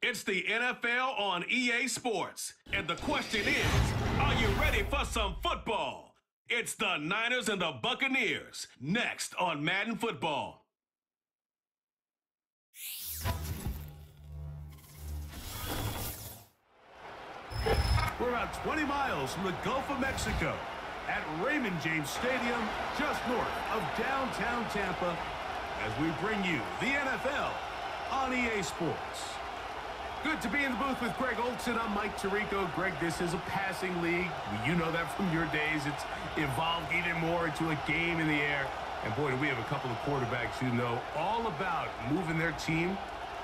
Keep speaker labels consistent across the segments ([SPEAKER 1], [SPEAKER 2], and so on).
[SPEAKER 1] It's the NFL on EA Sports. And the question is are you ready for some football? It's the Niners and the Buccaneers next on Madden Football.
[SPEAKER 2] We're about 20 miles from the Gulf of Mexico at Raymond James Stadium, just north of downtown Tampa, as we bring you the NFL on EA Sports. Good to be in the booth with Greg Olsen. I'm Mike Tirico. Greg, this is a passing league. You know that from your days. It's evolved even more into a game in the air. And boy, do we have a couple of quarterbacks who know all about moving their team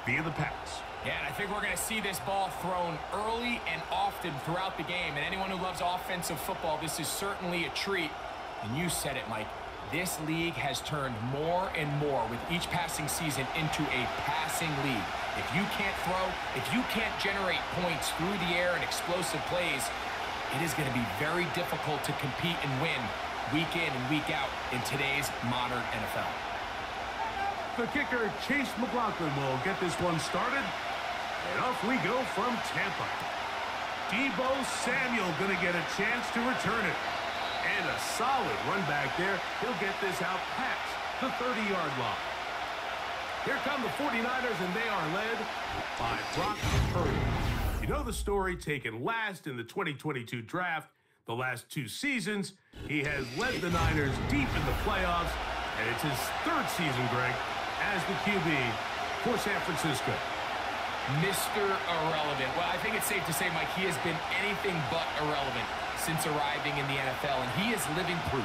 [SPEAKER 2] via the pass.
[SPEAKER 3] Yeah, and I think we're going to see this ball thrown early and often throughout the game. And anyone who loves offensive football, this is certainly a treat. And you said it, Mike. This league has turned more and more with each passing season into a passing league. If you can't throw, if you can't generate points through the air and explosive plays, it is going to be very difficult to compete and win week in and week out in today's modern NFL.
[SPEAKER 2] The kicker, Chase McLaughlin, will get this one started. And off we go from Tampa. Deebo Samuel going to get a chance to return it. And a solid run back there. He'll get this out past the 30-yard line. Here come the 49ers, and they are led by Brock Purdy. You know the story, taken last in the 2022 draft. The last two seasons, he has led the Niners deep in the playoffs, and it's his third season, Greg, as the QB for San Francisco.
[SPEAKER 3] Mr. Irrelevant. Well, I think it's safe to say, Mike, he has been anything but irrelevant since arriving in the NFL, and he is living proof.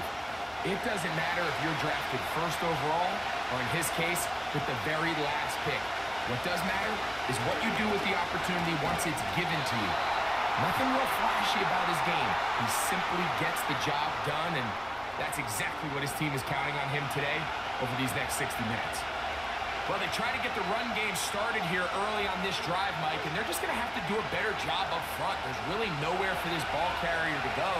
[SPEAKER 3] It doesn't matter if you're drafted first overall, or in his case, with the very last pick. What does matter is what you do with the opportunity once it's given to you. Nothing real flashy about his game. He simply gets the job done, and that's exactly what his team is counting on him today over these next 60 minutes. Well, they try to get the run game started here early on this drive, Mike, and they're just going to have to do a better job up front. There's really nowhere for this ball carrier to go.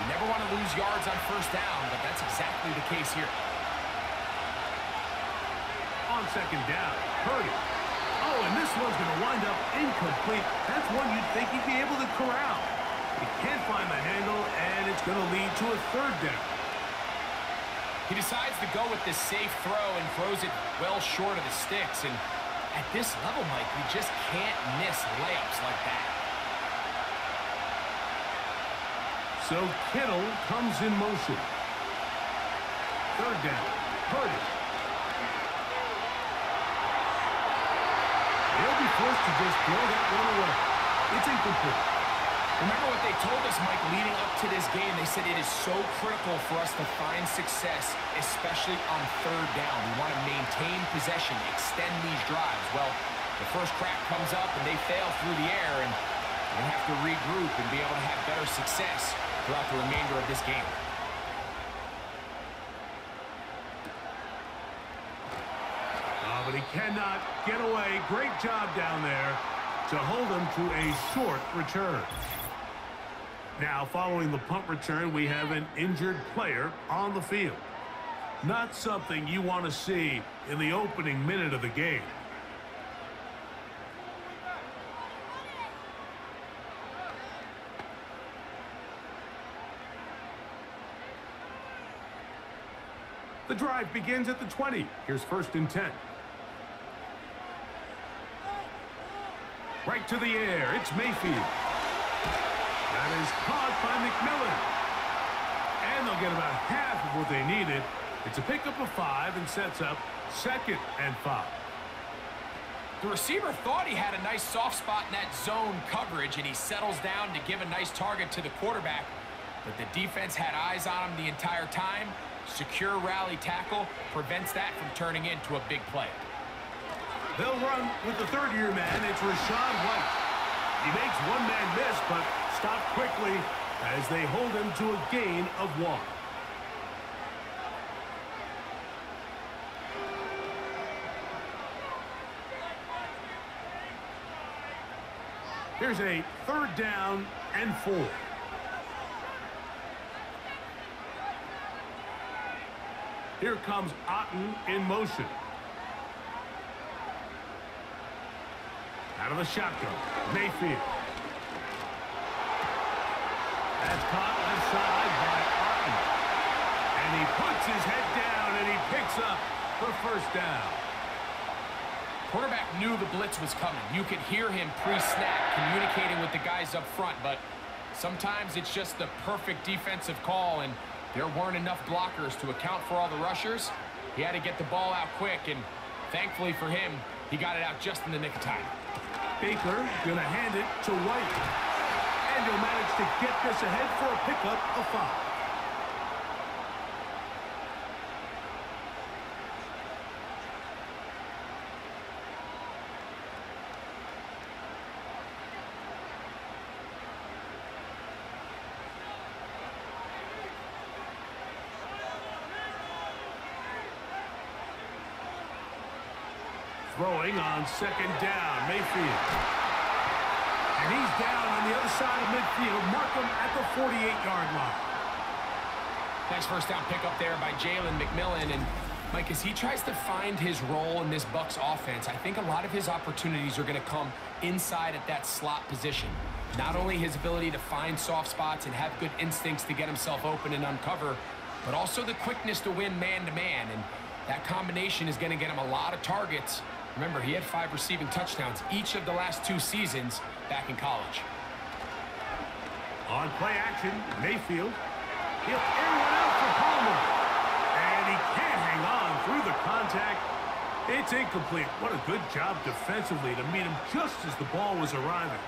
[SPEAKER 3] You never want to lose yards on first down, but that's exactly the case here.
[SPEAKER 2] On second down, Purdy. Oh, and this one's going to wind up incomplete. That's one you'd think he'd be able to corral. He can't find the handle, and it's going to lead to a third down.
[SPEAKER 3] He decides to go with this safe throw and throws it well short of the sticks. And at this level, Mike, you just can't miss layups like that.
[SPEAKER 2] So Kittle comes in motion. Third down. Purdy. He'll be forced to just throw that one away. It's incomplete.
[SPEAKER 3] Remember what they told us, Mike, leading up to this game. They said it is so critical for us to find success, especially on third down. We want to maintain possession, extend these drives. Well, the first crack comes up and they fail through the air, and they have to regroup and be able to have better success throughout the remainder of this game.
[SPEAKER 2] Oh, but he cannot get away. Great job down there to hold him to a short return. Now, following the punt return, we have an injured player on the field. Not something you want to see in the opening minute of the game. The drive begins at the 20. Here's first and 10. Right to the air. It's Mayfield. That is caught by McMillan. And they'll get about half of what they needed. It's a pickup of five and sets up second and five.
[SPEAKER 3] The receiver thought he had a nice soft spot in that zone coverage, and he settles down to give a nice target to the quarterback. But the defense had eyes on him the entire time. Secure rally tackle prevents that from turning into a big play.
[SPEAKER 2] They'll run with the third-year man. It's Rachaad White. He makes one man miss, but stopped quickly as they hold him to a gain of one. Here's a third down and four. Here comes Otton in motion. Out of the shotgun. Mayfield. That's caught left side by Arden. And he puts his head down and he picks up the first down.
[SPEAKER 3] Quarterback knew the blitz was coming. You could hear him pre-snap communicating with the guys up front, but sometimes it's just the perfect defensive call, and there weren't enough blockers to account for all the rushers. He had to get the ball out quick, and thankfully for him, he got it out just in the nick of time.
[SPEAKER 2] Baker to hand it to White. He'll to get this ahead for a pickup of five. Throwing on second down, Mayfield. And he's down on the other side of midfield. Markham at the 48-yard line.
[SPEAKER 3] Nice first down pickup there by Jalen McMillan. And Mike, as he tries to find his role in this Bucs offense, I think a lot of his opportunities are going to come inside at that slot position. Not only his ability to find soft spots and have good instincts to get himself open and uncover, but also the quickness to win man-to-man. -man. And that combination is going to get him a lot of targets Remember, he had five receiving touchdowns each of the last two seasons back in college.
[SPEAKER 2] On play action, Mayfield. He'll air one out for Palmer. And he can't hang on through the contact. It's incomplete. What a good job defensively to meet him just as the ball was arriving.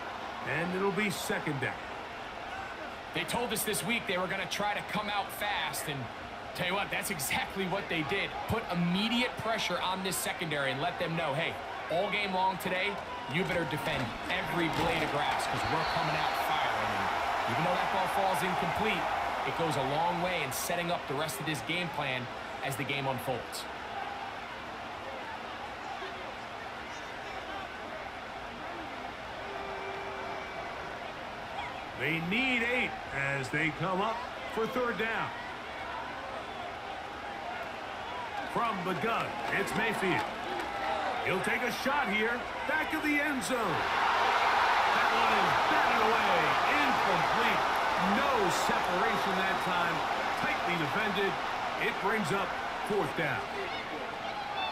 [SPEAKER 2] And it'll be second down.
[SPEAKER 3] They told us this week they were going to try to come out fast, and Tell you what, that's exactly what they did. Put immediate pressure on this secondary and let them know, hey, all game long today, you better defend every blade of grass because we're coming out firing. Even though that ball falls incomplete, it goes a long way in setting up the rest of this game plan as the game unfolds.
[SPEAKER 2] They need eight as they come up for third down. From the gun, it's Mayfield. He'll take a shot here. Back of the end zone. That one is batted away. Incomplete. No separation that time. Tightly defended. It brings up fourth down.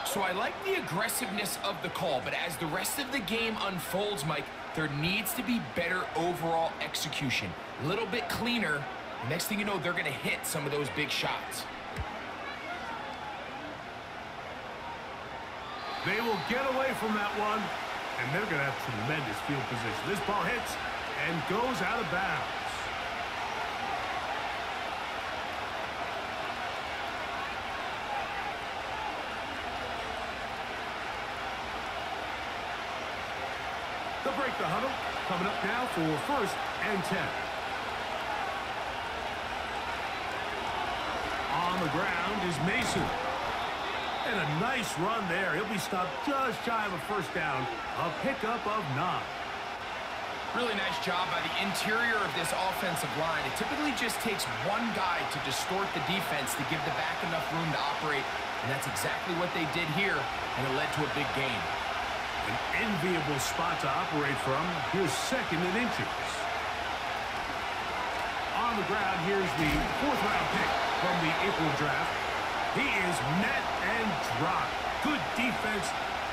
[SPEAKER 3] So I like the aggressiveness of the call, but as the rest of the game unfolds, Mike, there needs to be better overall execution. A little bit cleaner. Next thing you know, they're going to hit some of those big shots.
[SPEAKER 2] They will get away from that one, and they're going to have tremendous field position. This ball hits and goes out of bounds. They'll break the huddle. Coming up now for first and 10. On the ground is Mason. And a nice run there. He'll be stopped just shy of a first down. A pickup of nine.
[SPEAKER 3] Really nice job by the interior of this offensive line. It typically just takes one guy to distort the defense to give the back enough room to operate, and that's exactly what they did here, and it led to a big gain.
[SPEAKER 2] An enviable spot to operate from. Here's second and inches. On the ground, here's the fourth round pick from the April draft. He is met and dropped. Good defense.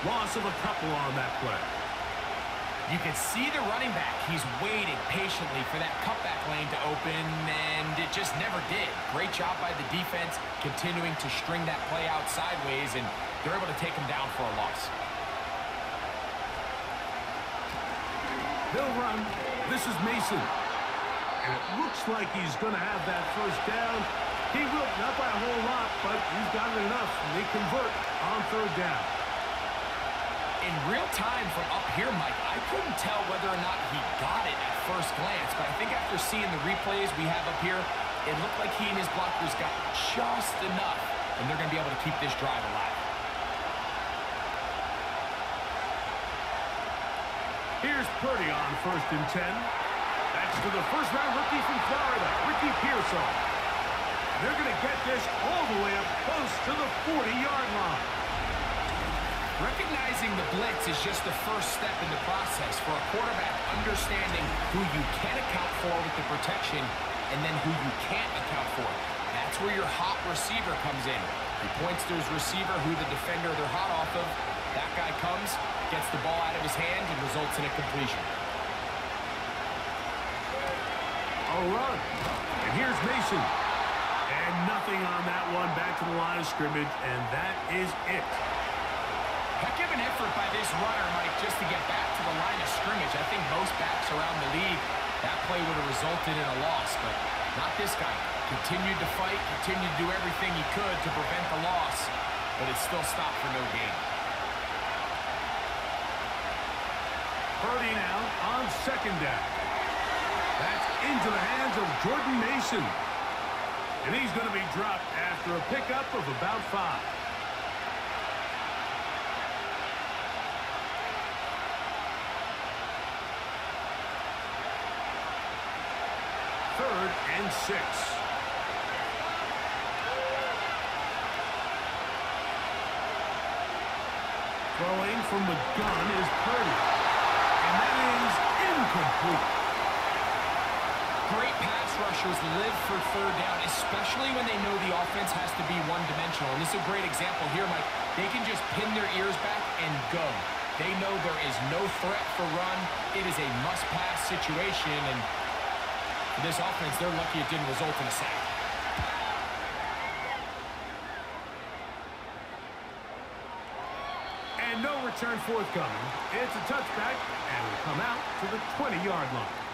[SPEAKER 2] Loss of a couple on that play.
[SPEAKER 3] You can see the running back. He's waiting patiently for that cutback lane to open, and it just never did. Great job by the defense continuing to string that play out sideways, and they're able to take him down for a loss.
[SPEAKER 2] They'll run. This is Mason. And it looks like he's going to have that first down. He will, not by a whole lot, but he's got it enough. They convert on third down.
[SPEAKER 3] In real time from up here, Mike, I couldn't tell whether or not he got it at first glance, but I think after seeing the replays we have up here, it looked like he and his blockers got just enough, and they're going to be able to keep this drive alive.
[SPEAKER 2] Here's Purdy on first and 10. That's to the first-round rookie from Florida, Ricky Pearsall. They're going to get this all the way up close to the 40-yard line.
[SPEAKER 3] Recognizing the blitz is just the first step in the process for a quarterback understanding who you can account for with the protection and then who you can't account for. That's where your hot receiver comes in. He points to his receiver who the defender they're hot off of. That guy comes, gets the ball out of his hand, and results in a completion.
[SPEAKER 2] A run. And here's Mason. And nothing on that one. Back to the line of scrimmage, and that is it.
[SPEAKER 3] Heck of an effort by this runner, Mike, just to get back to the line of scrimmage. I think most backs around the league, that play would have resulted in a loss, but not this guy. Continued to fight, continued to do everything he could to prevent the loss, but it still stopped for no gain.
[SPEAKER 2] Purdy now on second down. That's into the hands of Jordan Mason. And he's going to be dropped after a pickup of about five. Third and six. Throwing from the gun is Purdy. And that is incomplete.
[SPEAKER 3] Great pass rushers live for third down, especially when they know the offense has to be one-dimensional. And this is a great example here, Mike. They can just pin their ears back and go. They know there is no threat for run. It is a must-pass situation, and this offense, they're lucky it didn't result in a sack.
[SPEAKER 2] And no return forthcoming. It's a touchback, and we come out to the 20-yard line.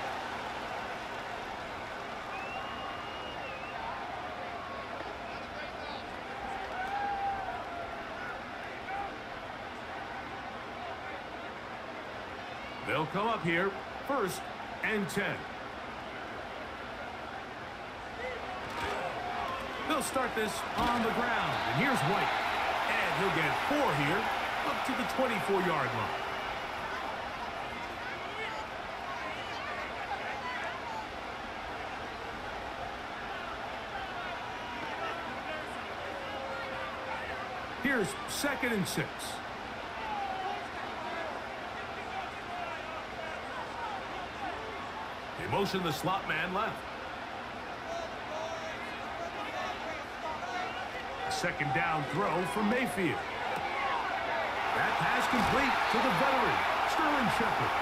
[SPEAKER 2] They'll come up here, first and 10. They'll start this on the ground, and here's White. And he'll get four here, up to the 24-yard line. Here's second and six. Motion the slot man left. Second down throw for Mayfield. That pass complete to the veteran, Sterling Shepard.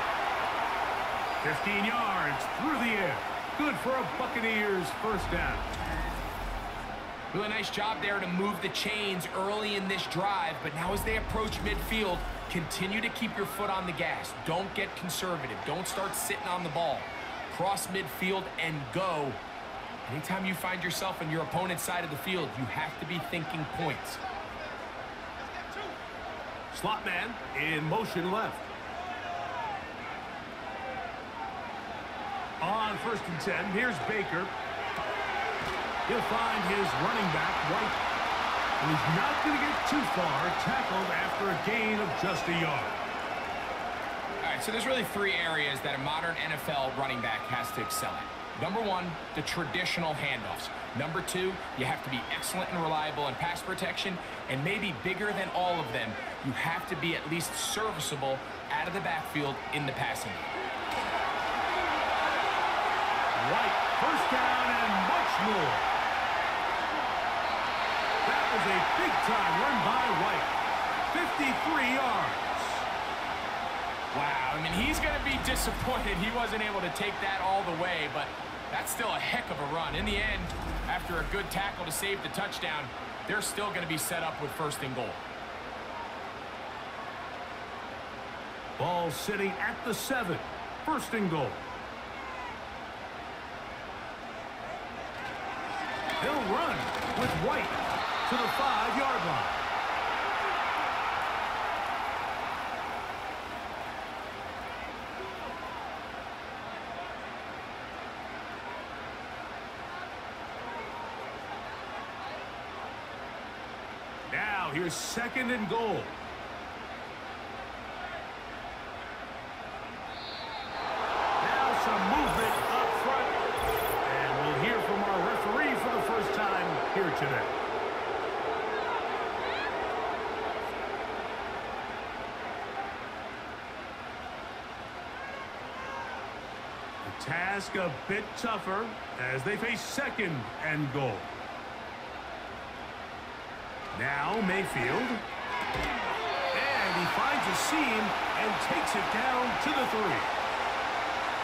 [SPEAKER 2] 15 yards through the air. Good for a Buccaneers first down.
[SPEAKER 3] Really nice job there to move the chains early in this drive, but now as they approach midfield, continue to keep your foot on the gas. Don't get conservative. Don't start sitting on the ball. Cross midfield and go. Anytime you find yourself on your opponent's side of the field, you have to be thinking points.
[SPEAKER 2] Slot man in motion left. On first and 10, here's Baker. He'll find his running back, White. And he's not going to get too far, tackled after a gain of just a yard.
[SPEAKER 3] Right, so there's really three areas that a modern NFL running back has to excel at. Number one, the traditional handoffs. Number two, you have to be excellent and reliable in pass protection. And maybe bigger than all of them, you have to be at least serviceable out of the backfield in the passing game.
[SPEAKER 2] White, first down and much more. That was a big-time run by White. 53 yards.
[SPEAKER 3] Wow, I mean, he's going to be disappointed he wasn't able to take that all the way, but that's still a heck of a run. In the end, after a good tackle to save the touchdown, they're still going to be set up with first and goal.
[SPEAKER 2] Ball sitting at the seven. First and goal. He'll run with White to the five-yard line. here's second and goal. Now some movement up front. And we'll hear from our referee for the first time here today. The task a bit tougher as they face second and goal. Now Mayfield. And he finds a seam and takes it down to the three.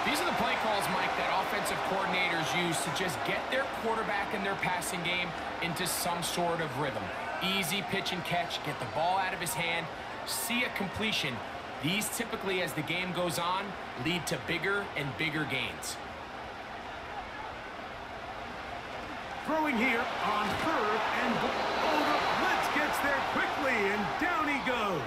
[SPEAKER 3] These are the play calls, Mike, that offensive coordinators use to just get their quarterback and their passing game into some sort of rhythm. Easy pitch and catch, get the ball out of his hand, see a completion. These typically, as the game goes on, lead to bigger and bigger gains.
[SPEAKER 2] Throwing here on third and and down he goes.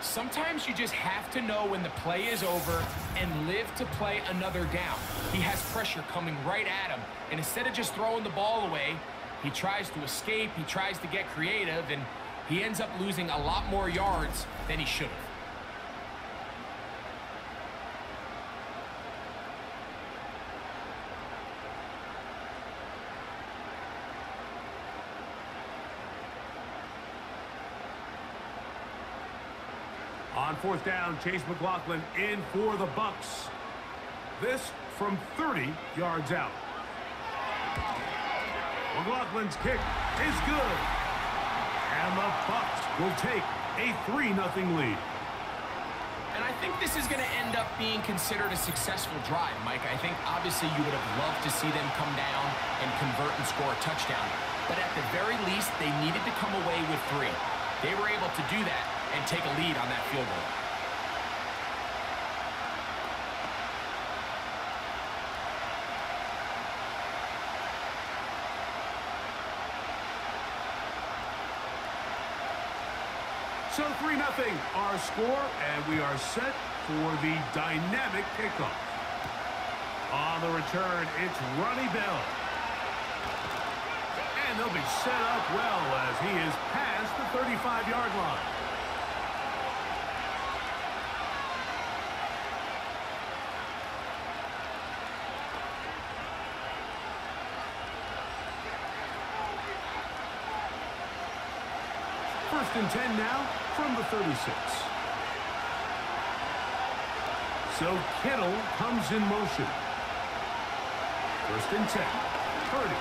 [SPEAKER 3] Sometimes you just have to know when the play is over and live to play another down. He has pressure coming right at him, and instead of just throwing the ball away, he tries to escape, he tries to get creative, and he ends up losing a lot more yards than he should have.
[SPEAKER 2] On fourth down, Chase McLaughlin in for the Bucs. This from 30 yards out. McLaughlin's kick is good. And the Bucs will take a 3-0 lead.
[SPEAKER 3] And I think this is going to end up being considered a successful drive, Mike. I think obviously you would have loved to see them come down and convert and score a touchdown. But at the very least, they needed to come away with three. They were able to do that and take a lead on that field goal.
[SPEAKER 2] So 3-0 our score, and we are set for the dynamic kickoff. On the return, it's Ronnie Bell. And they'll be set up well as he is past the 35-yard line. First and 10 now from the 36. So Kittle comes in motion. First and 10. Purdy.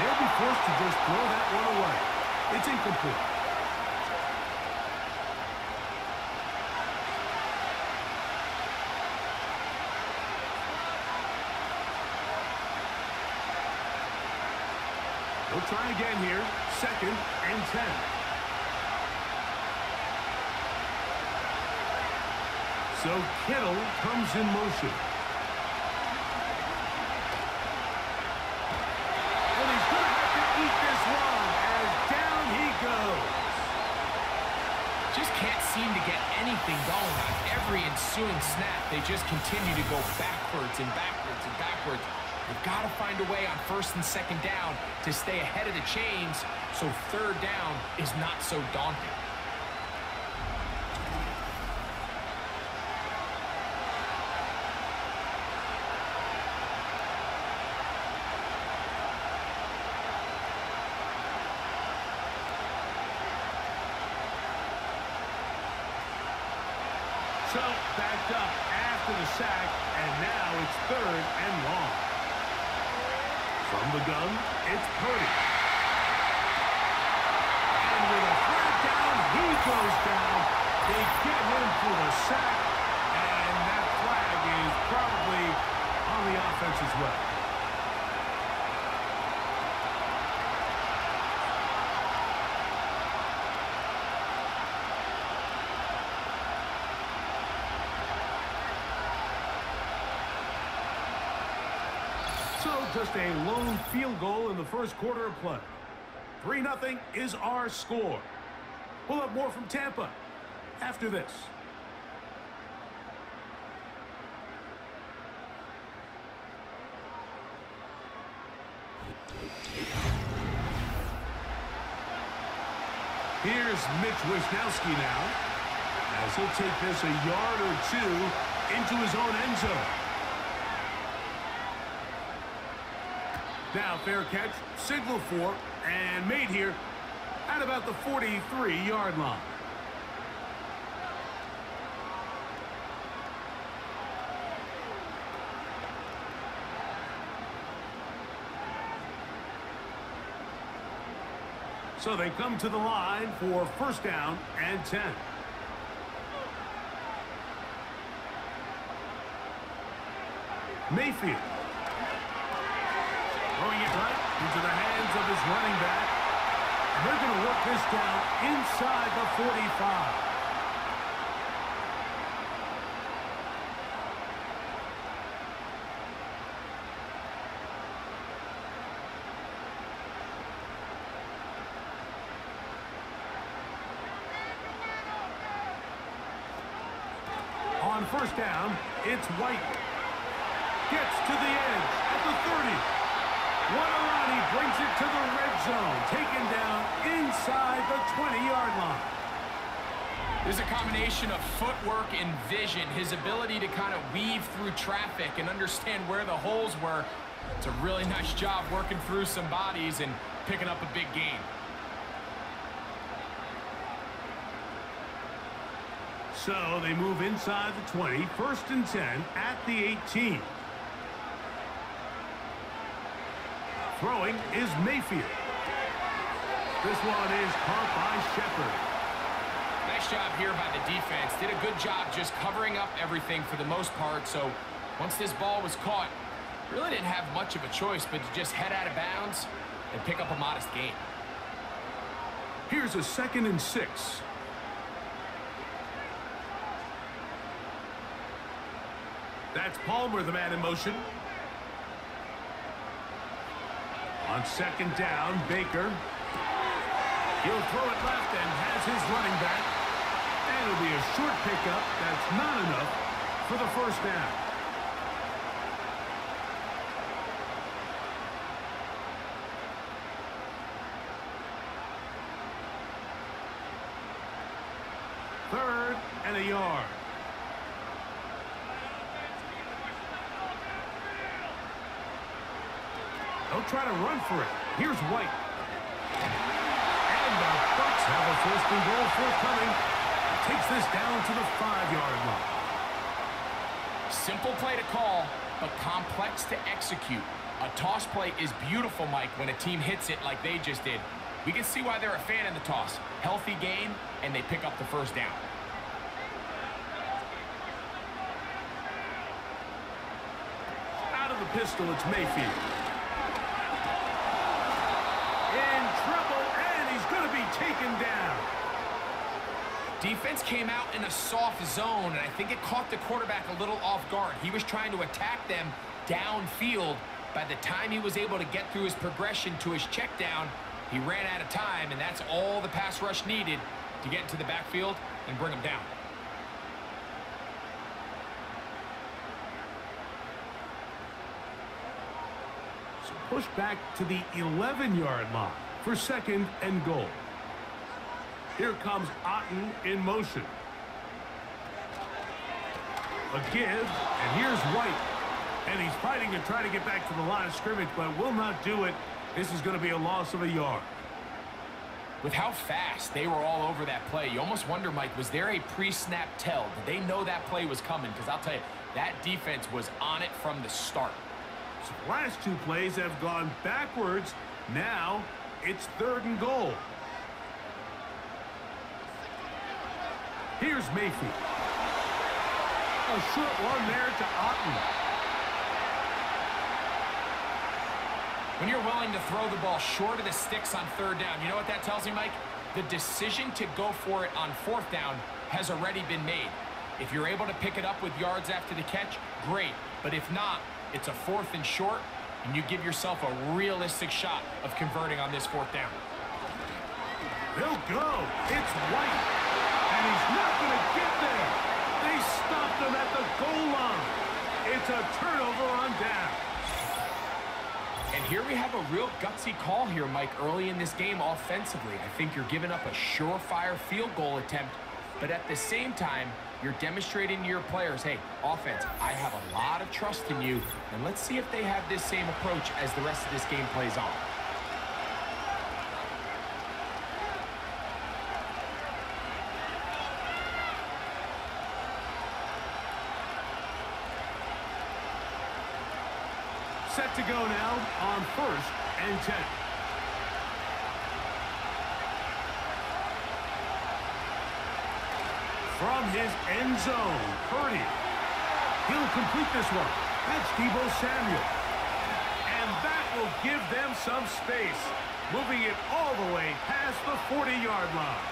[SPEAKER 2] They'll be forced to just throw that one away. It's incomplete. They'll try again here. Second and 10. So Kittle comes in motion. And he's going to have to eat this one as down he goes.
[SPEAKER 3] Just can't seem to get anything going on every ensuing snap. They just continue to go backwards and backwards and backwards. They've got to find a way on first and second down to stay ahead of the chains so third down is not so daunting.
[SPEAKER 2] So backed up after the sack, and now it's third and long. From the gun, it's Purdy. And with a third down, he goes down. They get him for the sack, and that flag is probably on the offense as well. Just a lone field goal in the first quarter of play. 3-0 is our score. We'll have more from Tampa after this. Here's Mitch Wishnowsky now as he'll take this a yard or two into his own end zone. Now fair catch, signal for, and made here at about the 43-yard line. So they come to the line for first down and 10. Mayfield into the hands of his running back. And they're going to work this down inside the 45. On first down, it's White. Gets to the edge at the 30. Guarantani brings it to the red zone. Taken down inside the 20-yard line.
[SPEAKER 3] There's a combination of footwork and vision, his ability to kind of weave through traffic and understand where the holes were. It's a really nice job working through some bodies and picking up a big gain.
[SPEAKER 2] So they move inside the 20, first and 10 at the 18. Throwing is Mayfield. This one is caught by Shepard.
[SPEAKER 3] Nice job here by the defense. Did a good job just covering up everything for the most part. So once this ball was caught, really didn't have much of a choice but to just head out of bounds and pick up a modest gain.
[SPEAKER 2] Here's a second and six. That's Palmer, the man in motion. On second down, Baker. He'll throw it left and has his running back. And it'll be a short pickup. That's not enough for the first down. Third and a yard. They'll try to run for it. Here's White. And the Bucs have a first and goal forthcoming. Takes this down to the five-yard line.
[SPEAKER 3] Simple play to call, but complex to execute. A toss play is beautiful, Mike, when a team hits it like they just did. We can see why they're a fan of the toss. Healthy game, and they pick up the first down.
[SPEAKER 2] Out of the pistol, it's Mayfield. In trouble, and he's going to be taken down.
[SPEAKER 3] Defense came out in a soft zone, and I think it caught the quarterback a little off guard. He was trying to attack them downfield. By the time he was able to get through his progression to his check down, he ran out of time, and that's all the pass rush needed to get into the backfield and bring him down.
[SPEAKER 2] So push back to the 11-yard line for second and goal. Here comes Otton in motion. A give, and here's White. And he's fighting to try to get back to the line of scrimmage, but will not do it. This is going to be a loss of a yard.
[SPEAKER 3] With how fast they were all over that play, you almost wonder, Mike, was there a pre-snap tell? Did they know that play was coming? Because I'll tell you, that defense was on it from the start.
[SPEAKER 2] So the last two plays have gone backwards. Now it's third and goal. Here's Mayfield. A short one there to Otton.
[SPEAKER 3] When you're willing to throw the ball short of the sticks on third down, you know what that tells me, Mike? The decision to go for it on fourth down has already been made. If you're able to pick it up with yards after the catch, great. But if not, it's a fourth and short, and you give yourself a realistic shot of converting on this fourth down.
[SPEAKER 2] They'll go. It's White. And he's not going to get there. They stopped him at the goal line. It's a turnover on down.
[SPEAKER 3] And here we have a real gutsy call here, Mike, early in this game offensively. I think you're giving up a surefire field goal attempt, but at the same time, you're demonstrating to your players, hey, offense, I have a lot of trust in you, and let's see if they have this same approach as the rest of this game plays on.
[SPEAKER 2] set to go now on first and 10. From his end zone, Purdy. He'll complete this one. That's Deebo Samuel. And that will give them some space, moving it all the way past the 40-yard line.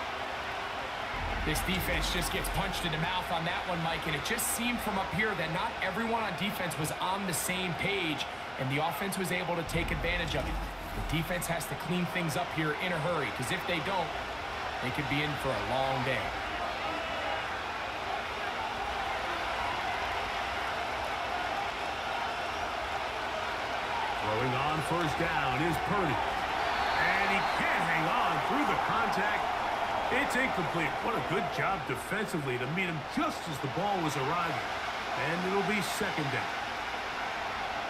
[SPEAKER 3] This defense just gets punched in the mouth on that one, Mike, and it just seemed from up here that not everyone on defense was on the same page and the offense was able to take advantage of it. The defense has to clean things up here in a hurry, because if they don't, they could be in for a long day.
[SPEAKER 2] Throwing on first down is Purdy. And he can't hang on through the contact. It's incomplete. What a good job defensively to meet him just as the ball was arriving. And it'll be second down.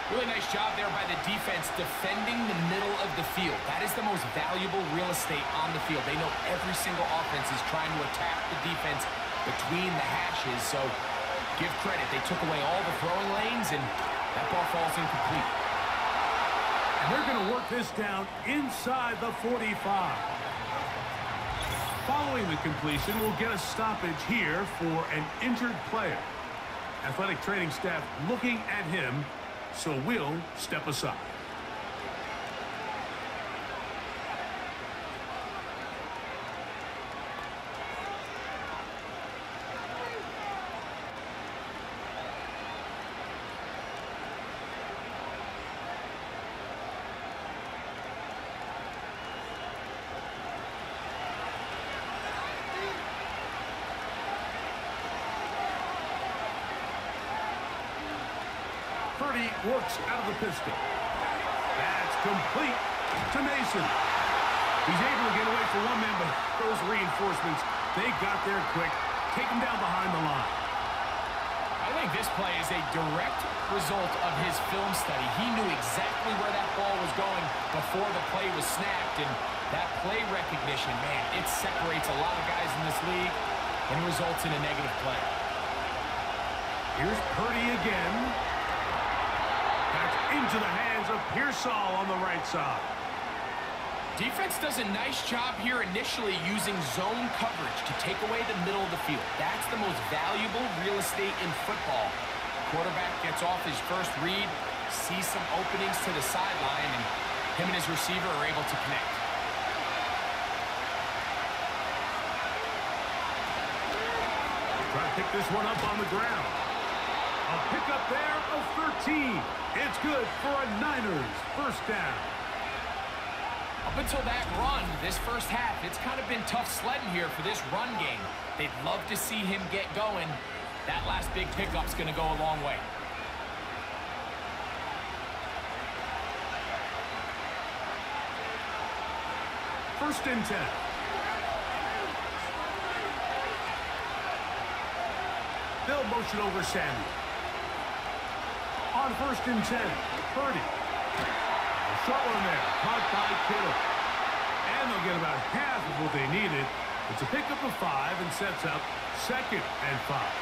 [SPEAKER 3] Really nice job there by the defense defending the middle of the field. That is the most valuable real estate on the field. They know every single offense is trying to attack the defense between the hashes. So give credit. They took away all the throwing lanes, and that ball falls incomplete.
[SPEAKER 2] And they're going to work this down inside the 45. Following the completion, we'll get a stoppage here for an injured player. Athletic training staff looking at him so we'll step aside. Works out of the pistol. That's complete to Mason. He's able to get away for one man, but those reinforcements, they got there quick. Take him down behind the line.
[SPEAKER 3] I think this play is a direct result of his film study. He knew exactly where that ball was going before the play was snapped, and that play recognition, man, it separates a lot of guys in this league and results in a negative play.
[SPEAKER 2] Here's Purdy again. Into the hands of Pearsall on the right side.
[SPEAKER 3] Defense does a nice job here initially using zone coverage to take away the middle of the field. That's the most valuable real estate in football. Quarterback gets off his first read, sees some openings to the sideline, and him and his receiver are able to connect.
[SPEAKER 2] Try to pick this one up on the ground. A pickup there of 13. It's good for a Niners first down.
[SPEAKER 3] Up until that run, this first half, it's kind of been tough sledding here for this run game. They'd love to see him get going. That last big pickup's going to go a long way.
[SPEAKER 2] First and 10. They'll motion over Samuel. On first and 10, Purdy. A short one there, caught by Kittle. And they'll get about half of what they needed. It's a pickup of five and sets up second and five.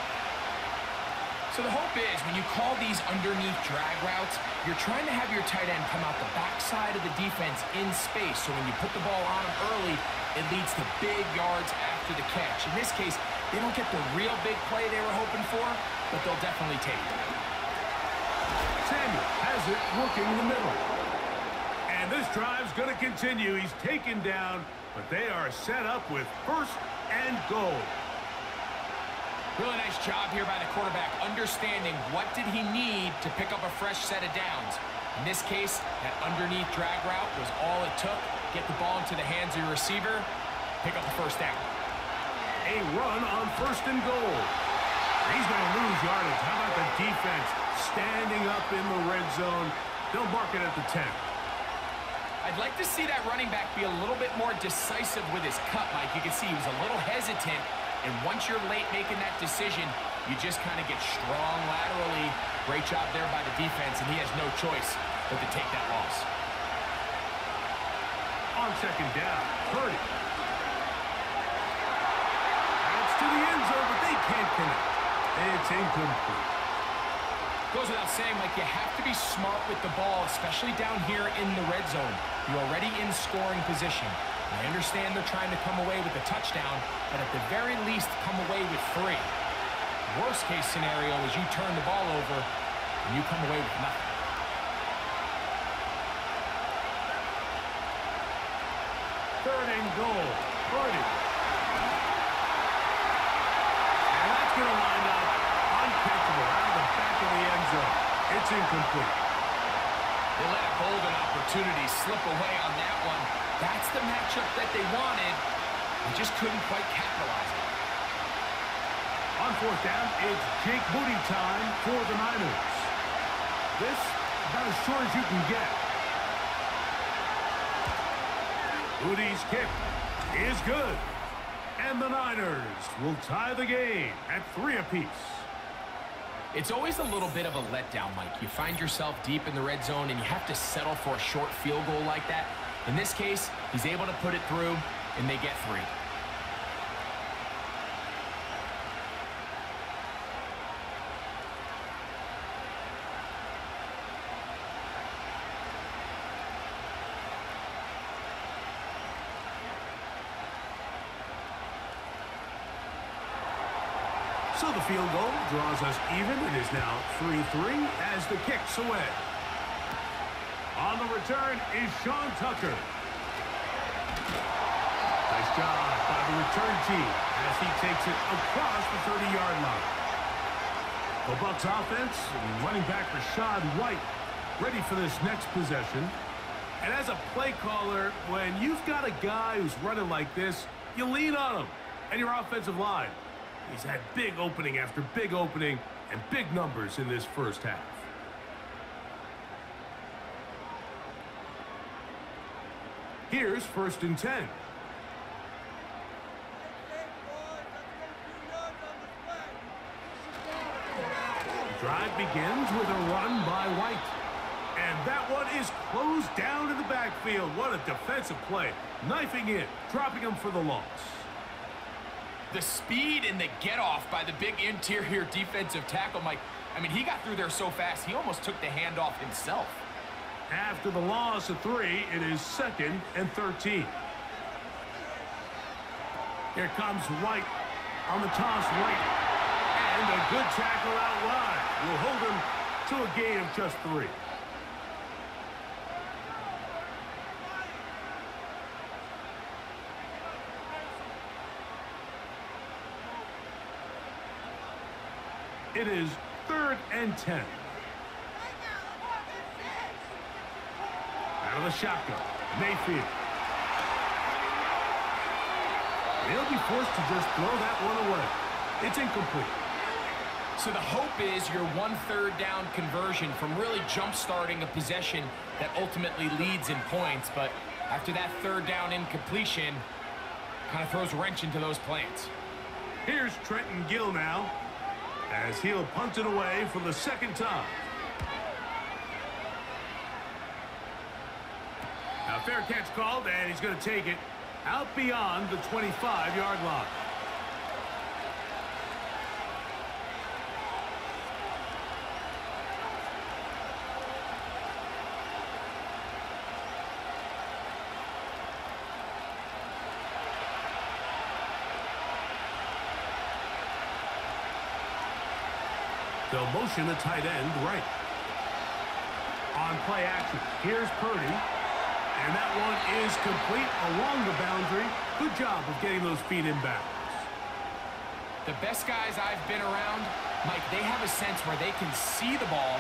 [SPEAKER 3] So the hope is when you call these underneath drag routes, you're trying to have your tight end come out the backside of the defense in space. So when you put the ball on him early, it leads to big yards after the catch. In this case, they don't get the real big play they were hoping for, but they'll definitely take it.
[SPEAKER 2] Samuel has it working in the middle. And this drive's going to continue. He's taken down, but they are set up with first and goal.
[SPEAKER 3] Really nice job here by the quarterback, understanding what did he need to pick up a fresh set of downs. In this case, that underneath drag route was all it took. Get the ball into the hands of your receiver, pick up the first down.
[SPEAKER 2] A run on first and goal. He's going to lose yardage. How about the defense standing up in the red zone? They'll mark it at the 10.
[SPEAKER 3] I'd like to see that running back be a little bit more decisive with his cut, Mike. You can see he was a little hesitant, and once you're late making that decision, you just kind of get strong laterally. Great job there by the defense, and he has no choice but to take that loss.
[SPEAKER 2] On second down, Purdy. That's to the end zone, but they can't connect. It's incomplete.
[SPEAKER 3] Goes without saying, like, you have to be smart with the ball, especially down here in the red zone. You're already in scoring position. I understand they're trying to come away with a touchdown, but at the very least, come away with three. Worst case scenario is you turn the ball over and you come away with nothing.
[SPEAKER 2] Third and goal. Purdy. And that's going to wind up uncatchable out of the back of the end zone. It's incomplete.
[SPEAKER 3] They let a golden opportunity slip away on that one. That's the matchup that they wanted. They just couldn't quite capitalize on it.
[SPEAKER 2] On fourth down, it's Jake Moody time for the Niners. This about as short as you can get. Moody's kick is good. And the Niners will tie the game at three apiece.
[SPEAKER 3] It's always a little bit of a letdown, Mike. You find yourself deep in the red zone and you have to settle for a short field goal like that. In this case, he's able to put it through and they get three.
[SPEAKER 2] The field goal draws us even. It is now 3-3 as the kick's away. On the return is Sean Tucker. Nice job by the return team as he takes it across the 30-yard line. The Bucs offense, running back Rachaad White, ready for this next possession. And as a play caller, when you've got a guy who's running like this, you lean on him and your offensive line. He's had big opening after big opening and big numbers in this first half. Here's first and 10. Drive begins with a run by White. And that one is closed down in the backfield. What a defensive play. Knifing in, dropping him for the loss.
[SPEAKER 3] The speed and the get-off by the big interior defensive tackle, Mike. I mean, he got through there so fast, he almost took the handoff himself.
[SPEAKER 2] After the loss of three, it is second and 13. Here comes White on the toss right. And a good tackle out wide will hold him to a gain of just three. It is third and 10. Out of the shotgun, Mayfield. They'll be forced to just throw that one away. It's incomplete.
[SPEAKER 3] So the hope is your one third down conversion from really jump-starting a possession that ultimately leads in points. But after that third down incompletion, kind of throws a wrench into those plans.
[SPEAKER 2] Here's Trenton Gill now as he'll punt it away for the second time. Now fair catch called and he's going to take it out beyond the 25-yard line. They'll motion a tight end right. On play action, here's Purdy. And that one is complete along the boundary. Good job of getting those feet in bounds.
[SPEAKER 3] The best guys I've been around, Mike, they have a sense where they can see the ball,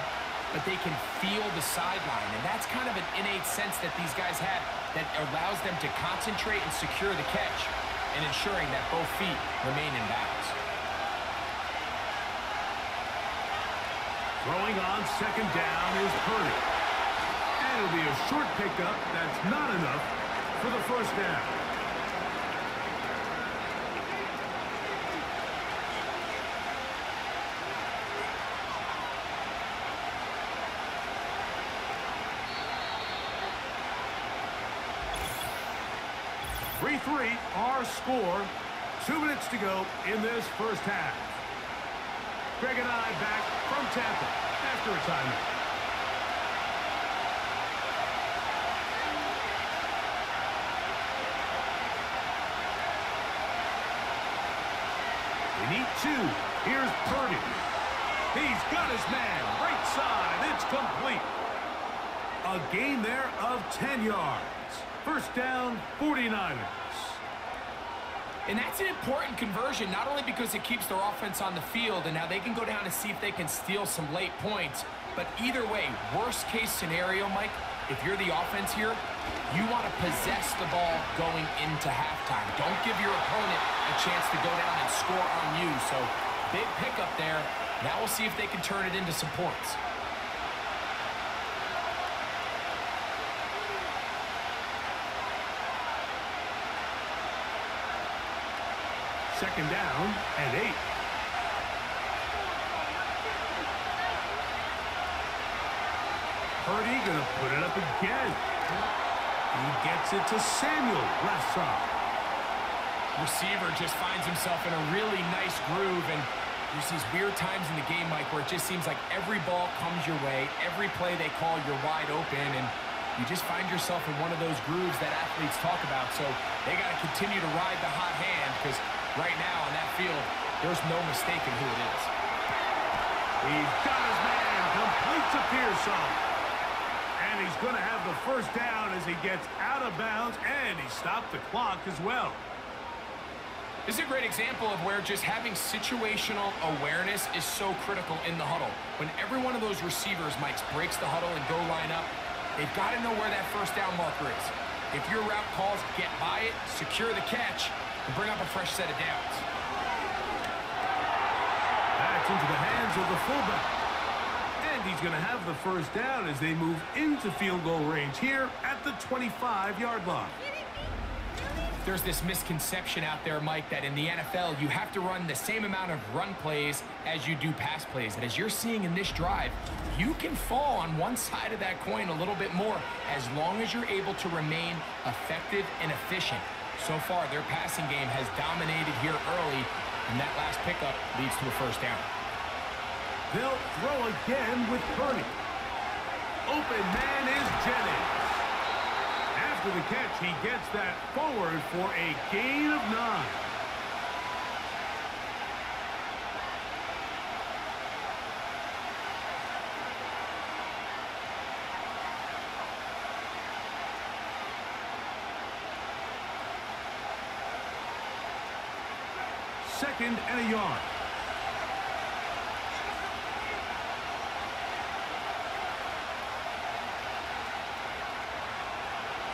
[SPEAKER 3] but they can feel the sideline. And that's kind of an innate sense that these guys have that allows them to concentrate and secure the catch and ensuring that both feet remain in bounds.
[SPEAKER 2] Throwing on second down is Purdy. And it'll be a short pickup. That's not enough for the first down. Three three, our score. Two minutes to go in this first half. Greg and I back from Tampa after retirement. In need two. Here's Purdy. He's got his man. Right side. It's complete. A gain there of 10 yards. First down, 49ers.
[SPEAKER 3] And that's an important conversion, not only because it keeps their offense on the field and now they can go down and see if they can steal some late points, but either way, worst case scenario, Mike, if you're the offense here, you want to possess the ball going into halftime. Don't give your opponent a chance to go down and score on you. So big pickup there. Now we'll see if they can turn it into some points.
[SPEAKER 2] Second down and eight. Purdy going to put it up again. He gets it to Samuel, left side.
[SPEAKER 3] Receiver just finds himself in a really nice groove, and there's these weird times in the game, Mike, where it just seems like every ball comes your way, every play they call, you're wide open, and you just find yourself in one of those grooves that athletes talk about. So they got to continue to ride the hot hand because right now on that field, there's no mistaking who it is.
[SPEAKER 2] He's got his man, completes a Pearsall. And he's going to have the first down as he gets out of bounds, and he stopped the clock as well.
[SPEAKER 3] This is a great example of where just having situational awareness is so critical in the huddle. When every one of those receivers, Mike, breaks the huddle and go line up, they've got to know where that first down marker is. If your route calls, get by it, secure the catch, and bring up a fresh set of downs.
[SPEAKER 2] That's into the hands of the fullback. And he's going to have the first down as they move into field goal range here at the 25-yard line.
[SPEAKER 3] There's this misconception out there, Mike, that in the NFL, you have to run the same amount of run plays as you do pass plays. And as you're seeing in this drive, you can fall on one side of that coin a little bit more as long as you're able to remain effective and efficient. So far, their passing game has dominated here early, and that last pickup leads to a first down.
[SPEAKER 2] They'll throw again with Purdy. Open man is Jennings. After the catch, he gets that forward for a gain of nine. And a yard.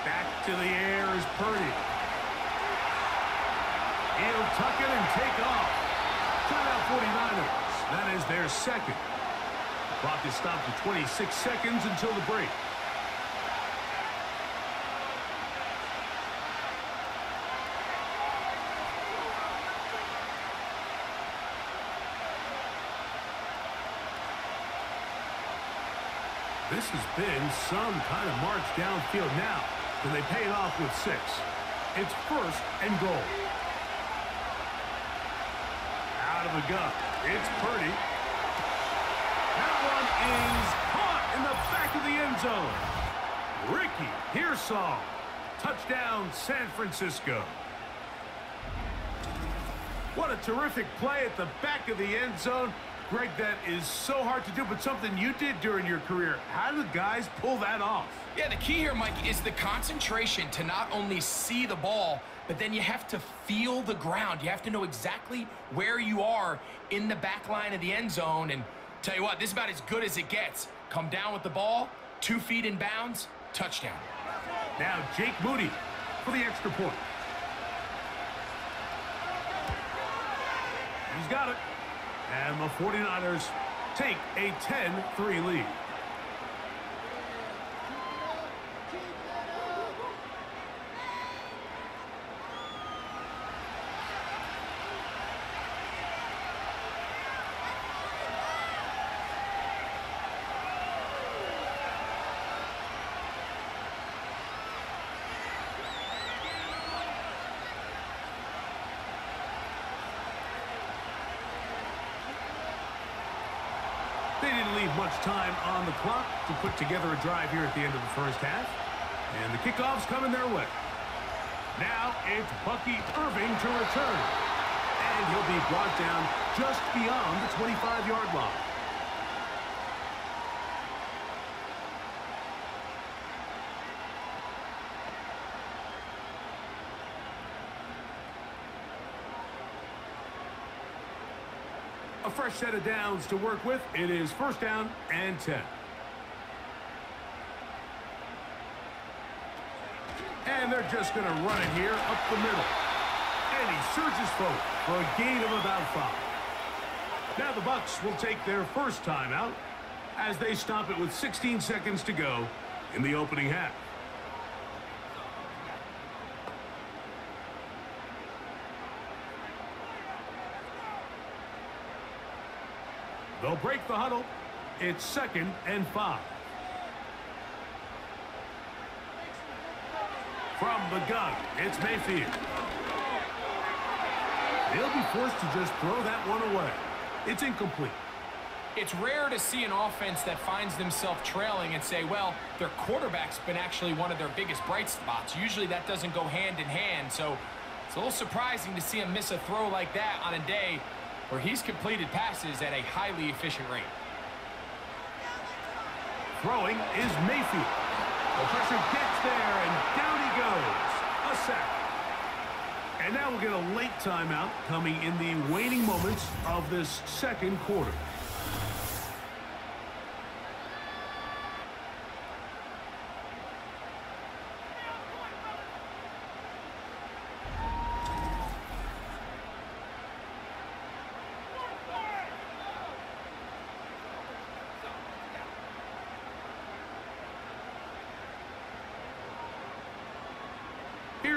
[SPEAKER 2] Back to the air is Purdy. He'll tuck it and take off. Timeout 49ers. That is their second. Clock is stopped at 26 seconds until the break. This has been some kind of march downfield now. And they pay it off with six. It's first and goal. Out of the gun. It's Purdy. That one is caught in the back of the end zone. Ricky Pearsall. Touchdown, San Francisco. What a terrific play at the back of the end zone. Greg, that is so hard to do, but something you did during your career. How do guys pull that off?
[SPEAKER 3] Yeah, the key here, Mike, is the concentration to not only see the ball, but then you have to feel the ground. You have to know exactly where you are in the back line of the end zone. And tell you what, this is about as good as it gets. Come down with the ball, two feet in bounds, touchdown.
[SPEAKER 2] Now Jake Moody for the extra point. He's got it. And the 49ers take a 10-3 lead. They much time on the clock to put together a drive here at the end of the first half. And the kickoff's coming their way. Now it's Bucky Irving to return. And he'll be brought down just beyond the 25-yard line. Fresh set of downs to work with. It is first down and 10. And they're just going to run it here up the middle. And he surges forward for a gain of about five. Now the Bucs will take their first timeout as they stop it with 16 seconds to go in the opening half. They'll break the huddle. It's second and five. From the gun, it's Mayfield. They'll be forced to just throw that one away. It's incomplete.
[SPEAKER 3] It's rare to see an offense that finds themselves trailing and say, well, their quarterback's been actually one of their biggest bright spots. Usually that doesn't go hand in hand, so it's a little surprising to see him miss a throw like that on a day where he's completed passes at a highly efficient rate.
[SPEAKER 2] Throwing is Mayfield. The pressure gets there, and down he goes. A sack. And now we'll get a late timeout coming in the waning moments of this second quarter.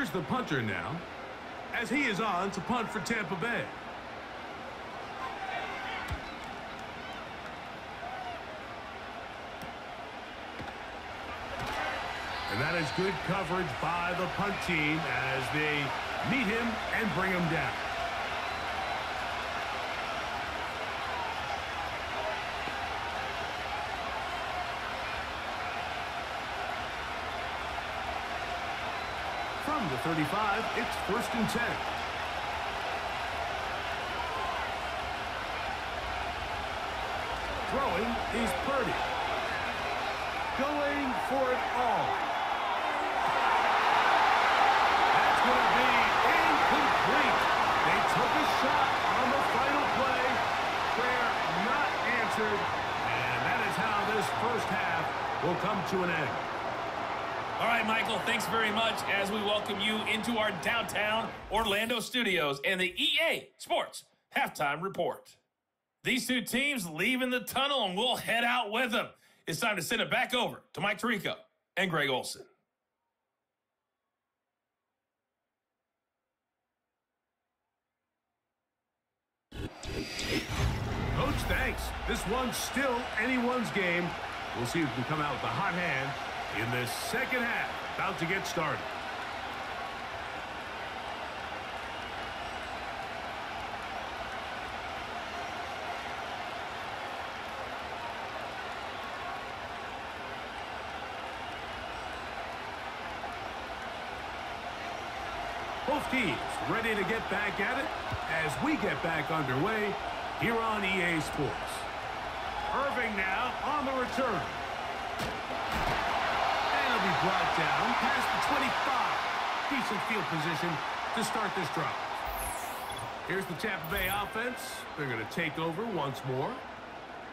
[SPEAKER 2] Here's the punter now, as he is on to punt for Tampa Bay. And that is good coverage by the punt team as they meet him and bring him down. From the 35, it's first and 10. Throwing is Purdy. Going for it all. That's going to be incomplete. They took a shot on the final play. Prayer not answered. And that is how this first half will come to an end.
[SPEAKER 4] All right, Michael, thanks very much as we welcome you into our downtown Orlando studios and the EA Sports Halftime Report. These two teams leaving the tunnel, and we'll head out with them. It's time to send it back over to Mike Tirico and Greg Olsen.
[SPEAKER 2] Coach, thanks. This one's still anyone's game. We'll see who can come out with a hot hand in this second half. About to get started. Both teams ready to get back at it as we get back underway here on EA Sports. Irving now on the return. Be brought down past the 25. Decent field position to start this drive. Here's the Tampa Bay offense. They're going to take over once more.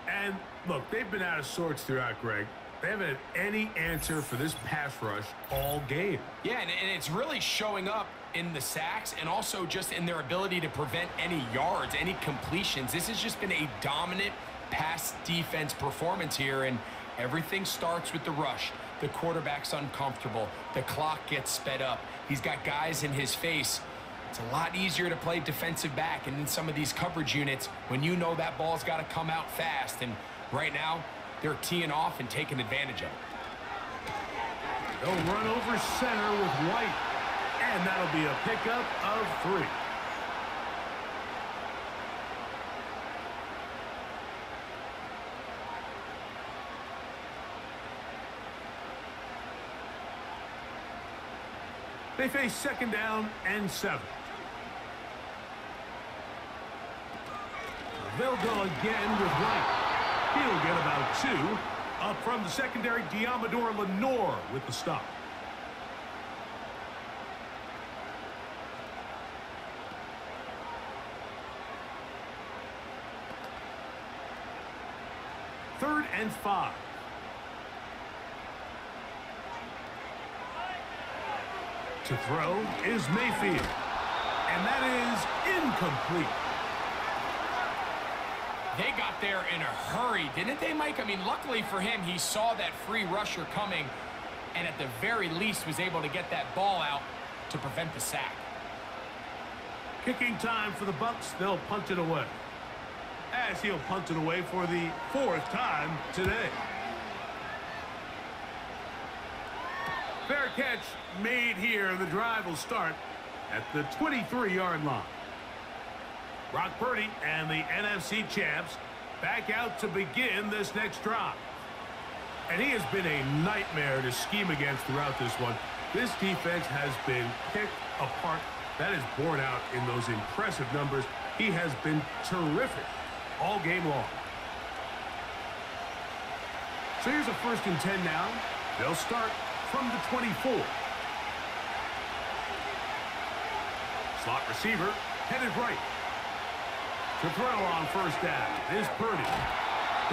[SPEAKER 2] And look, they've been out of sorts throughout, Greg. They haven't had any answer for this pass rush all game.
[SPEAKER 3] Yeah, and, and it's really showing up in the sacks and also just in their ability to prevent any yards, any completions. This has just been a dominant pass defense performance here, and everything starts with the rush. The quarterback's uncomfortable. The clock gets sped up. He's got guys in his face. It's a lot easier to play defensive back and in some of these coverage units when you know that ball's got to come out fast. And right now, they're teeing off and taking advantage of it.
[SPEAKER 2] They'll run over center with White. And that'll be a pickup of three. They face second down and seven. They'll go again with White. He'll get about two. Up from the secondary, Deommodo Lenoir with the stop. Third and five. To throw is Mayfield. And that is incomplete.
[SPEAKER 3] They got there in a hurry, didn't they, Mike? I mean, luckily for him, he saw that free rusher coming and at the very least was able to get that ball out to prevent the sack.
[SPEAKER 2] Kicking time for the Bucs. They'll punt it away. As he'll punt it away for the fourth time today. Fair catch made here. The drive will start at the 23-yard line. Brock Purdy and the NFC champs back out to begin this next drive. And he has been a nightmare to scheme against throughout this one. This defense has been picked apart. That is borne out in those impressive numbers. He has been terrific all game long. So here's a first and 10 now. They'll start from the 24. Slot receiver headed right. To throw on first down is Purdy.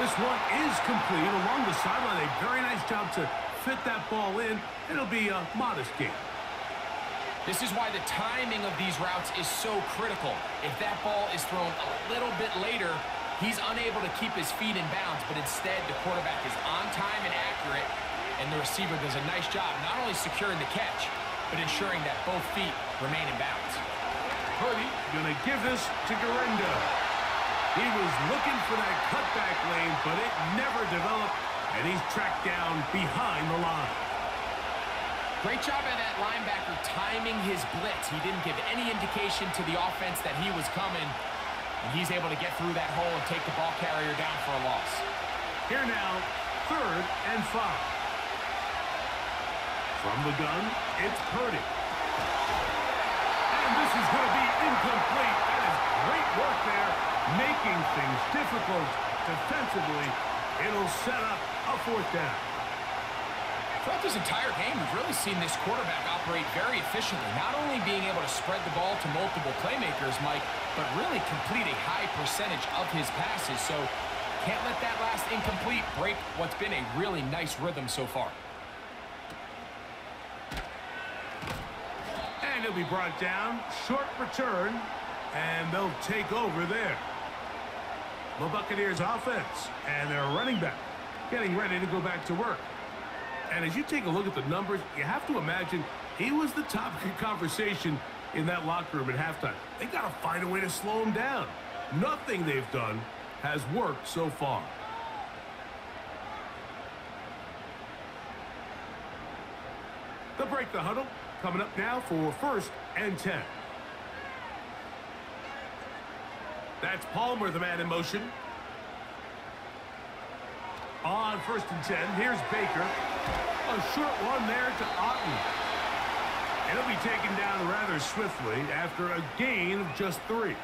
[SPEAKER 2] This one is complete along the sideline. A very nice job to fit that ball in. It'll be a modest gain.
[SPEAKER 3] This is why the timing of these routes is so critical. If that ball is thrown a little bit later, he's unable to keep his feet in bounds, but instead the quarterback is on time and accurate, and the receiver does a nice job not only securing the catch, but ensuring that both feet remain in bounds.
[SPEAKER 2] Purdy going to give this to Guerendo. He was looking for that cutback lane, but it never developed, and he's tracked down behind the line.
[SPEAKER 3] Great job by that linebacker timing his blitz. He didn't give any indication to the offense that he was coming, and he's able to get through that hole and take the ball carrier down for a loss.
[SPEAKER 2] Here now, third and five. From the gun, it's Purdy. And this is going to be incomplete. That is great work there, making things difficult defensively. It'll set up a fourth down.
[SPEAKER 3] Throughout this entire game, we've really seen this quarterback operate very efficiently, not only being able to spread the ball to multiple playmakers, Mike, but really complete a high percentage of his passes. So can't let that last incomplete break what's been a really nice rhythm so far.
[SPEAKER 2] And he'll be brought down. Short return. And they'll take over there. The Buccaneers offense and their running back getting ready to go back to work. And as you take a look at the numbers, you have to imagine he was the topic of conversation in that locker room at halftime. They got to find a way to slow him down. Nothing they've done has worked so far. They'll break the huddle. Coming up now for first and 10. That's Palmer, the man in motion. On first and 10, here's Baker. A short one there to Otton. He'll be taken down rather swiftly after a gain of just three.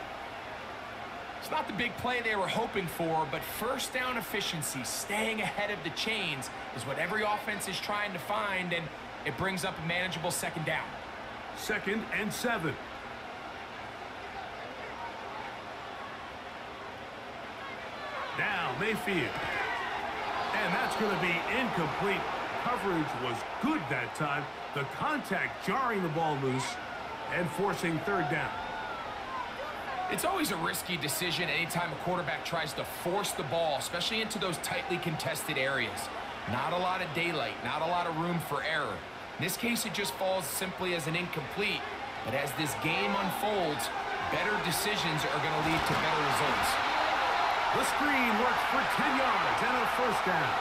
[SPEAKER 3] It's not the big play they were hoping for, but first down efficiency, staying ahead of the chains, is what every offense is trying to find, and it brings up a manageable second down.
[SPEAKER 2] Second and seven. Now Mayfield. And that's going to be incomplete. Coverage was good that time. The contact jarring the ball loose and forcing third down.
[SPEAKER 3] It's always a risky decision anytime a quarterback tries to force the ball, especially into those tightly contested areas. Not a lot of daylight, not a lot of room for error. In this case, it just falls simply as an incomplete. But as this game unfolds, better decisions are going to lead to better results.
[SPEAKER 2] The screen works for 10 yards and a first down.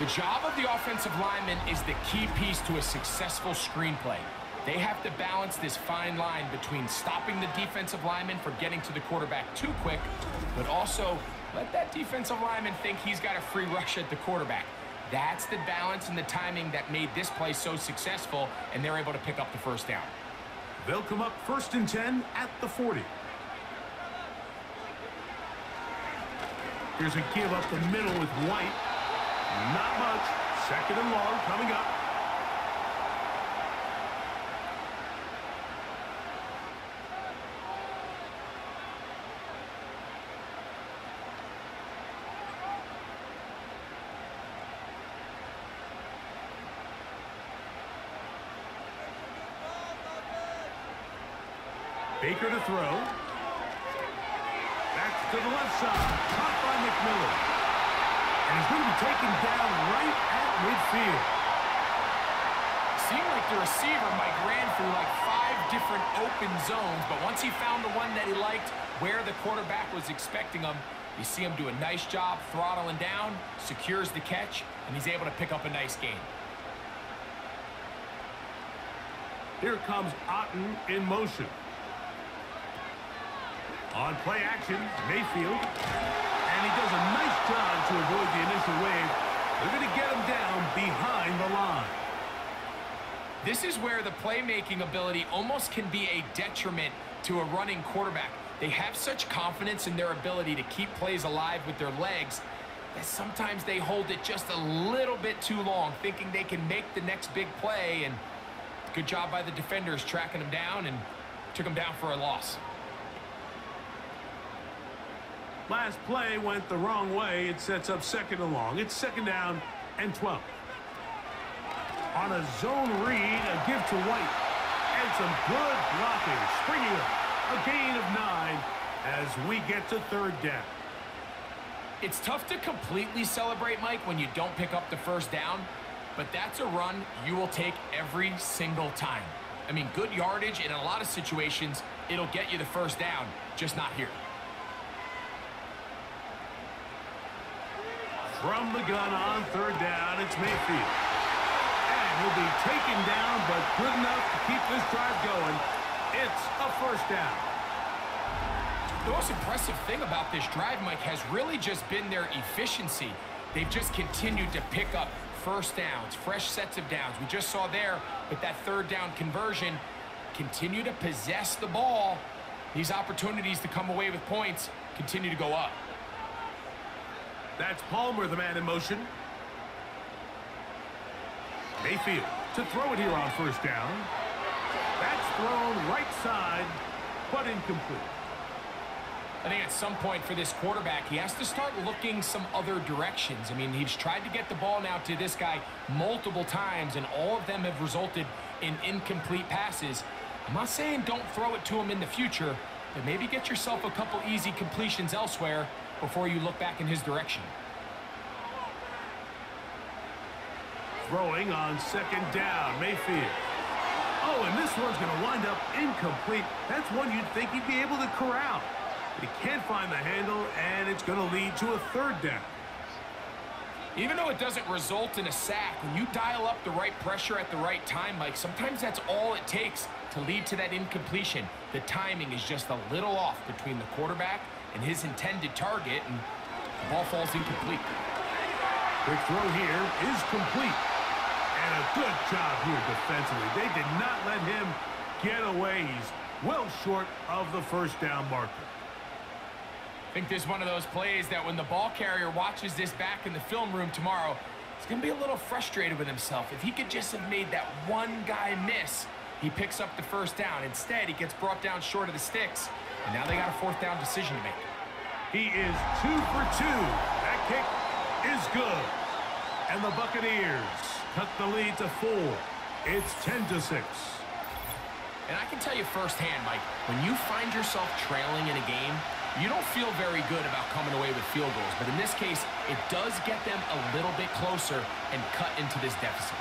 [SPEAKER 3] The job of the offensive lineman is the key piece to a successful screenplay. They have to balance this fine line between stopping the defensive lineman from getting to the quarterback too quick, but also let that defensive lineman think he's got a free rush at the quarterback. That's the balance and the timing that made this play so successful, and they're able to pick up the first down.
[SPEAKER 2] They'll come up first and 10 at the 40. Here's a give up the middle with White. Not much. Second and long coming up. Baker to throw. Back to the left side. Caught by McMillan. And he's going to be taken down right at midfield.
[SPEAKER 3] Seemed like the receiver, Mike, ran through like five different open zones, but once he found the one that he liked where the quarterback was expecting him, you see him do a nice job throttling down, secures the catch, and he's able to pick up a nice gain.
[SPEAKER 2] Here comes Otton in motion. On play action, Mayfield. And he does a nice job to avoid the initial wave. They're going to get him down behind the line.
[SPEAKER 3] This is where the playmaking ability almost can be a detriment to a running quarterback. They have such confidence in their ability to keep plays alive with their legs that sometimes they hold it just a little bit too long, thinking they can make the next big play. And good job by the defenders tracking him down and took him down for a loss.
[SPEAKER 2] Last play went the wrong way. It sets up second and long. It's second down and 12. On a zone read, a give to White. And some good blocking. Springing up. A gain of nine as we get to third down.
[SPEAKER 3] It's tough to completely celebrate, Mike, when you don't pick up the first down, but that's a run you will take every single time. I mean, good yardage in a lot of situations, it'll get you the first down, just not here.
[SPEAKER 2] From the gun on third down, it's Mayfield. And he'll be taken down, but good enough to keep this drive going. It's a first down.
[SPEAKER 3] The most impressive thing about this drive, Mike, has really just been their efficiency. They've just continued to pick up first downs, fresh sets of downs. We just saw there with that third down conversion, continue to possess the ball. These opportunities to come away with points continue to go up.
[SPEAKER 2] That's Palmer, the man in motion. Mayfield to throw it here on first down. That's thrown right side, but incomplete.
[SPEAKER 3] I think at some point for this quarterback, he has to start looking some other directions. I mean, he's tried to get the ball now to this guy multiple times, and all of them have resulted in incomplete passes. I'm not saying don't throw it to him in the future, but maybe get yourself a couple easy completions elsewhere before you look back in his direction.
[SPEAKER 2] Throwing on second down, Mayfield. Oh, and this one's going to wind up incomplete. That's one you'd think he'd be able to corral. He can't find the handle, and it's going to lead to a third down.
[SPEAKER 3] Even though it doesn't result in a sack, when you dial up the right pressure at the right time, Mike, sometimes that's all it takes to lead to that incompletion. The timing is just a little off between the quarterback and his intended target, and the ball falls incomplete.
[SPEAKER 2] Quick throw here is complete. And a good job here defensively. They did not let him get away. He's well short of the first down marker.
[SPEAKER 3] I think this is one of those plays that when the ball carrier watches this back in the film room tomorrow, he's going to be a little frustrated with himself. If he could just have made that one guy miss, he picks up the first down. Instead, he gets brought down short of the sticks, and now they got a fourth down decision to make.
[SPEAKER 2] He is two for two. That kick is good. And the Buccaneers cut the lead to four. It's 10 to 6.
[SPEAKER 3] And I can tell you firsthand, Mike, when you find yourself trailing in a game, you don't feel very good about coming away with field goals. But in this case, it does get them a little bit closer and cut into this deficit.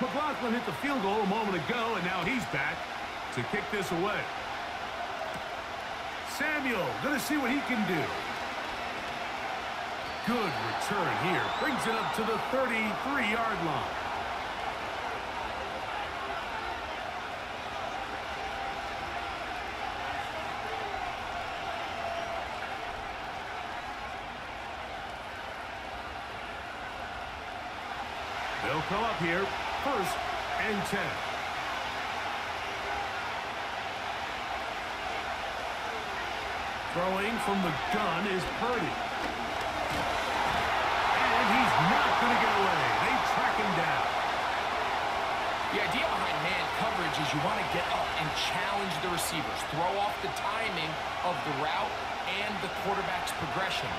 [SPEAKER 2] McLaughlin hit the field goal a moment ago, and now he's back to kick this away. Samuel going to see what he can do. Good return here. Brings it up to the 33-yard line. They'll come up here, first and 10. Throwing from the gun is Purdy. And he's not going to get away. They track him down.
[SPEAKER 3] The idea behind man coverage is you want to get up and challenge the receivers, throw off the timing of the route and the quarterback's progression.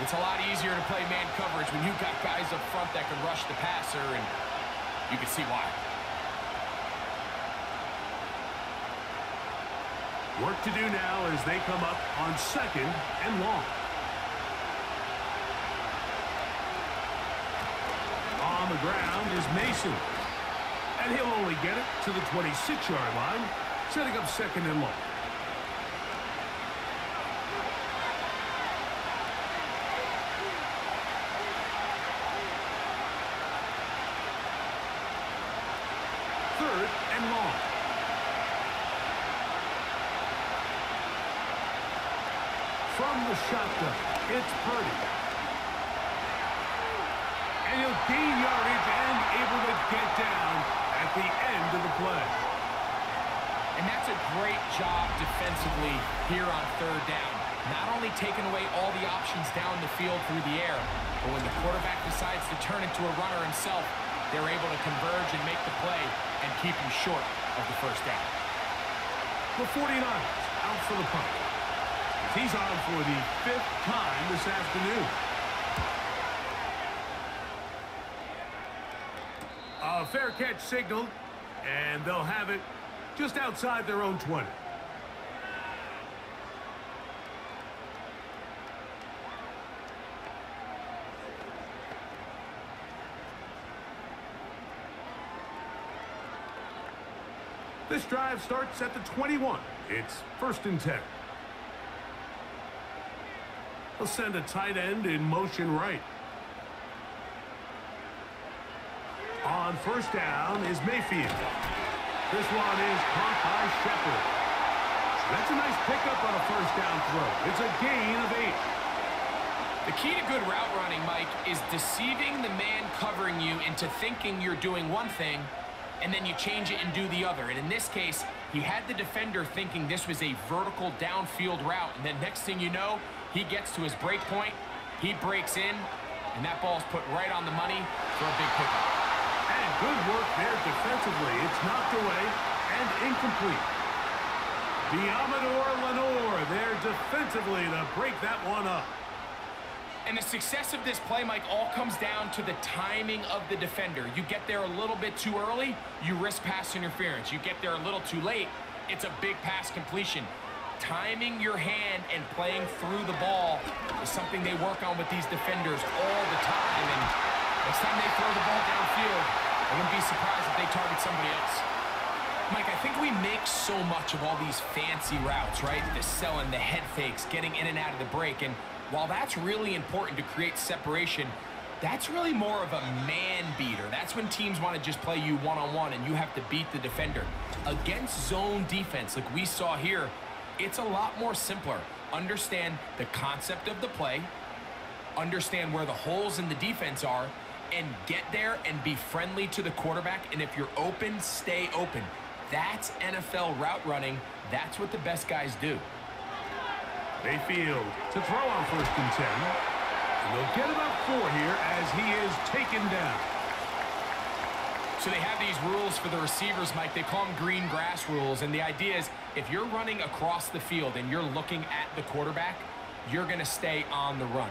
[SPEAKER 3] It's a lot easier to play man coverage when you've got guys up front that can rush the passer, and you can see why.
[SPEAKER 2] Work to do now as they come up on second and long. On the ground is Mason. And he'll only get it to the 26-yard line, setting up second and long. Third and long. From the shotgun, it's Purdy. And he'll gain yardage and able to get down at the end of the play.
[SPEAKER 3] And that's a great job defensively here on third down. Not only taking away all the options down the field through the air, but when the quarterback decides to turn into a runner himself, they're able to converge and make the play and keep him short of the first down.
[SPEAKER 2] The 49ers out for the punt. He's on for the fifth time this afternoon. A fair catch signal, and they'll have it just outside their own 20. This drive starts at the 21. It's first and 10. He'll send a tight end in motion right. On first down is Mayfield. This one is caught by Shepard. That's a nice pickup on a first down throw. It's a gain of eight.
[SPEAKER 3] The key to good route running, Mike, is deceiving the man covering you into thinking you're doing one thing, and then you change it and do the other. And in this case, he had the defender thinking this was a vertical downfield route, and then next thing you know, he gets to his break point, he breaks in, and that ball's put right on the money for a big pickup.
[SPEAKER 2] And good work there defensively. It's knocked away and incomplete. Deommodo Lenoir there defensively to break that one up.
[SPEAKER 3] And the success of this play, Mike, all comes down to the timing of the defender. You get there a little bit too early, you risk pass interference. You get there a little too late, it's a big pass completion. Timing your hand and playing through the ball is something they work on with these defenders all the time. And next time they throw the ball downfield, I wouldn't be surprised if they target somebody else. Mike, I think we make so much of all these fancy routes, right? The selling, the head fakes, getting in and out of the break. And while that's really important to create separation, that's really more of a man beater. That's when teams want to just play you one-on-one -on -one and you have to beat the defender. Against zone defense like we saw here, it's a lot more simpler. Understand the concept of the play, understand where the holes in the defense are, and get there and be friendly to the quarterback. And if you're open, stay open. That's NFL route running. That's what the best guys do.
[SPEAKER 2] Mayfield to throw on first and 10. And they'll get about four here as he is taken down.
[SPEAKER 3] So they have these rules for the receivers, Mike. They call them green grass rules. And the idea is if you're running across the field and you're looking at the quarterback, you're going to stay on the run.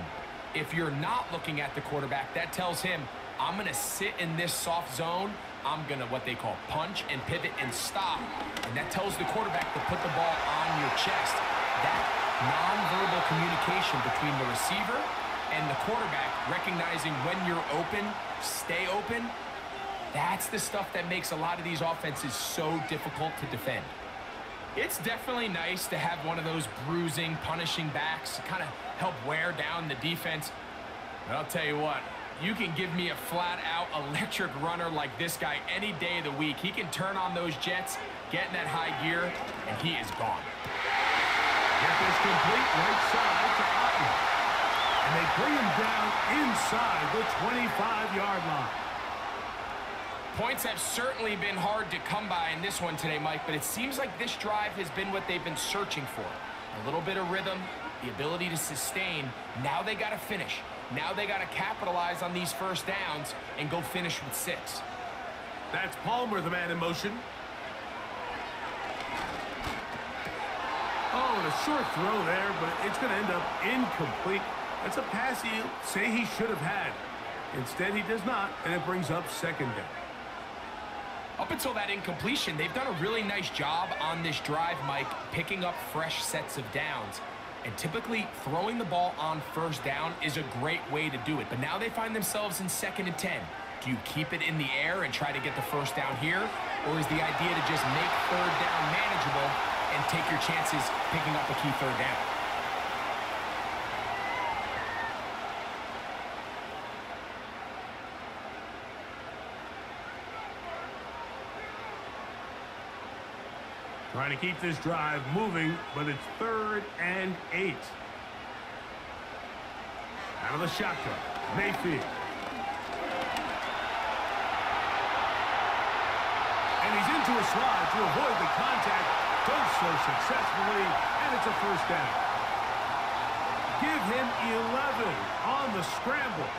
[SPEAKER 3] If you're not looking at the quarterback, that tells him, I'm going to sit in this soft zone. I'm going to what they call punch and pivot and stop. And that tells the quarterback to put the ball on your chest. That nonverbal communication between the receiver and the quarterback, recognizing when you're open, stay open, that's the stuff that makes a lot of these offenses so difficult to defend. It's definitely nice to have one of those bruising, punishing backs to kind of help wear down the defense. But I'll tell you what, you can give me a flat-out electric runner like this guy any day of the week. He can turn on those jets, get in that high gear, and he is gone.
[SPEAKER 2] Get this complete right side to Otton. And they bring him down inside the 25-yard line.
[SPEAKER 3] Points have certainly been hard to come by in this one today, Mike, but it seems like this drive has been what they've been searching for. A little bit of rhythm, the ability to sustain. Now they got to finish. Now they got to capitalize on these first downs and go finish with six.
[SPEAKER 2] That's Palmer, the man in motion. Oh, and a short throw there, but it's going to end up incomplete. That's a pass you say he should have had. Instead, he does not, and it brings up second down.
[SPEAKER 3] Up until that incompletion, they've done a really nice job on this drive, Mike, picking up fresh sets of downs. And typically, throwing the ball on first down is a great way to do it. But now they find themselves in second and 10. Do you keep it in the air and try to get the first down here? Or is the idea to just make third down manageable and take your chances picking up a key third down?
[SPEAKER 2] Trying to keep this drive moving, but it's third and eight. Out of the shotgun, Mayfield. And he's into a slide to avoid the contact. Does so successfully, and it's a first down. Give him 11 on the scramble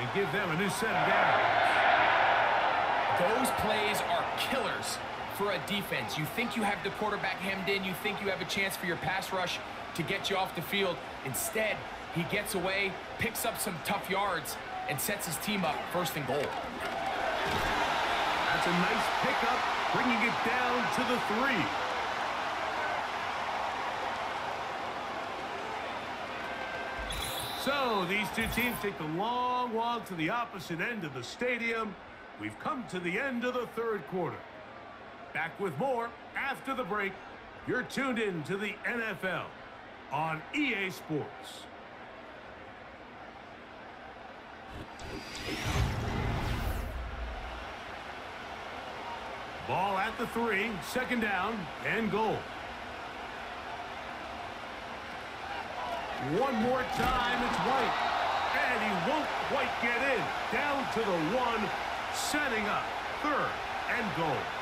[SPEAKER 2] and give them a new set of downs.
[SPEAKER 3] Those plays are killers for a defense. You think you have the quarterback hemmed in. You think you have a chance for your pass rush to get you off the field. Instead, he gets away, picks up some tough yards, and sets his team up first and goal.
[SPEAKER 2] That's a nice pickup, bringing it down to the three. So these two teams take the long walk to the opposite end of the stadium. We've come to the end of the third quarter. Back with more after the break. You're tuned in to the NFL on EA Sports. Ball at the three, second down, and goal. One more time, it's White. And he won't quite get in. Down to the one, setting up third and goal.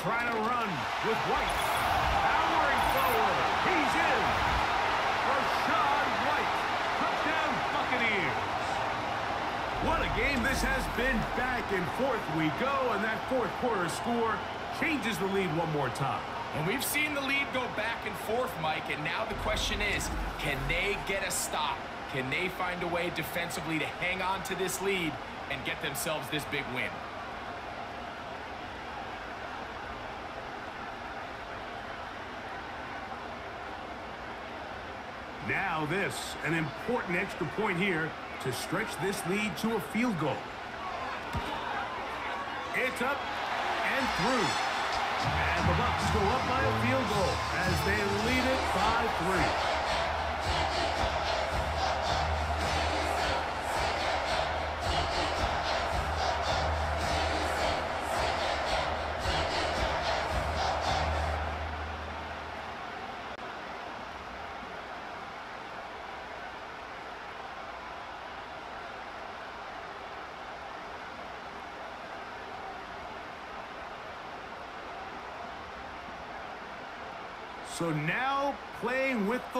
[SPEAKER 2] They'll to run with White. Powering forward. He's in. Rachaad White. Touchdown Buccaneers. What a game this has been. Back and forth we go, and that fourth quarter score changes the lead one more time.
[SPEAKER 3] And we've seen the lead go back and forth, Mike, and now the question is, can they get a stop? Can they find a way defensively to hang on to this lead and get themselves this big win?
[SPEAKER 2] Now this, an important extra point here to stretch this lead to a field goal. It's up and through. And the Bucs go up by a field goal as they lead it by three.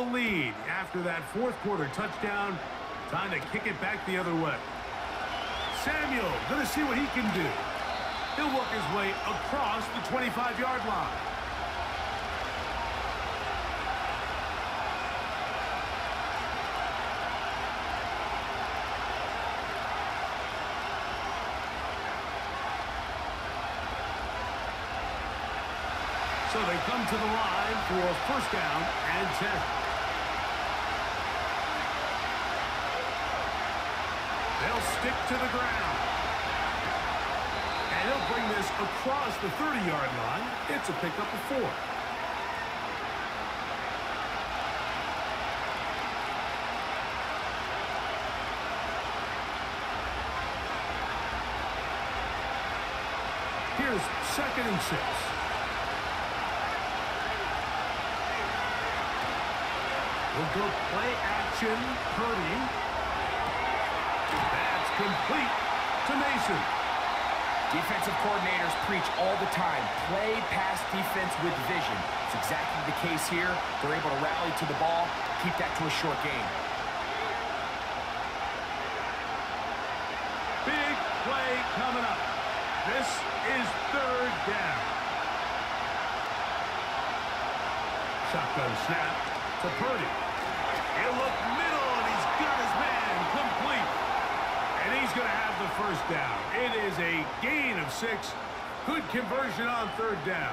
[SPEAKER 2] The lead after that fourth quarter touchdown. Time to kick it back the other way. Samuel going to see what he can do. He'll work his way across the 25-yard line. So they come to the line for first down and 10. stick to the ground. And he'll bring this across the 30-yard line. It's a pickup of four. Here's second and six. We'll go play action, Purdy. Complete to Mason.
[SPEAKER 3] Defensive coordinators preach all the time, play pass defense with vision. It's exactly the case here. They're able to rally to the ball, keep that to a short game.
[SPEAKER 2] Big play coming up. This is third down. Shotgun snap to Purdy. He'll look middle, and he's got his man complete. And he's going to have the first down. It is a gain of six. Good conversion on third down.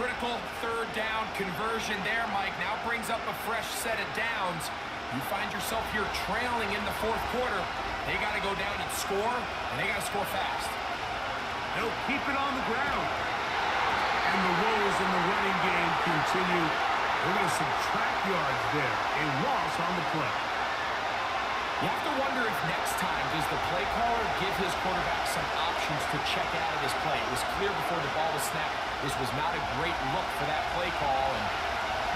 [SPEAKER 3] Critical third down conversion there, Mike. Now brings up a fresh set of downs. You find yourself here trailing in the fourth quarter. They got to go down and score, and they got to score fast.
[SPEAKER 2] They'll keep it on the ground. And the woes in the running game continue. They're going to subtract yards there. A loss on the play.
[SPEAKER 3] You have to wonder if next time does the play caller give his quarterback some options to check out of this play. It was clear before the ball was snapped. This was not a great look for that play call, and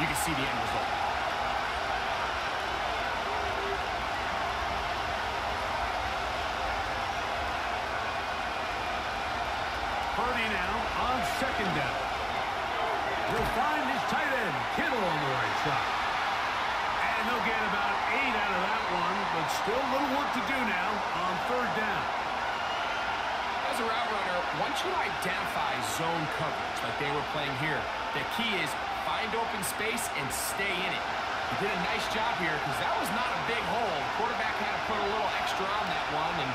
[SPEAKER 3] you can see the end result.
[SPEAKER 2] Purdy now on second down. He'll find his tight end, Kittle on the right side. And they'll get about eight out of that one, but still a little work to do now on third down.
[SPEAKER 3] As a route runner, once you identify zone coverage like they were playing here, the key is find open space and stay in it. He did a nice job here because that was not a big hole. The quarterback had to put a little extra on that one, and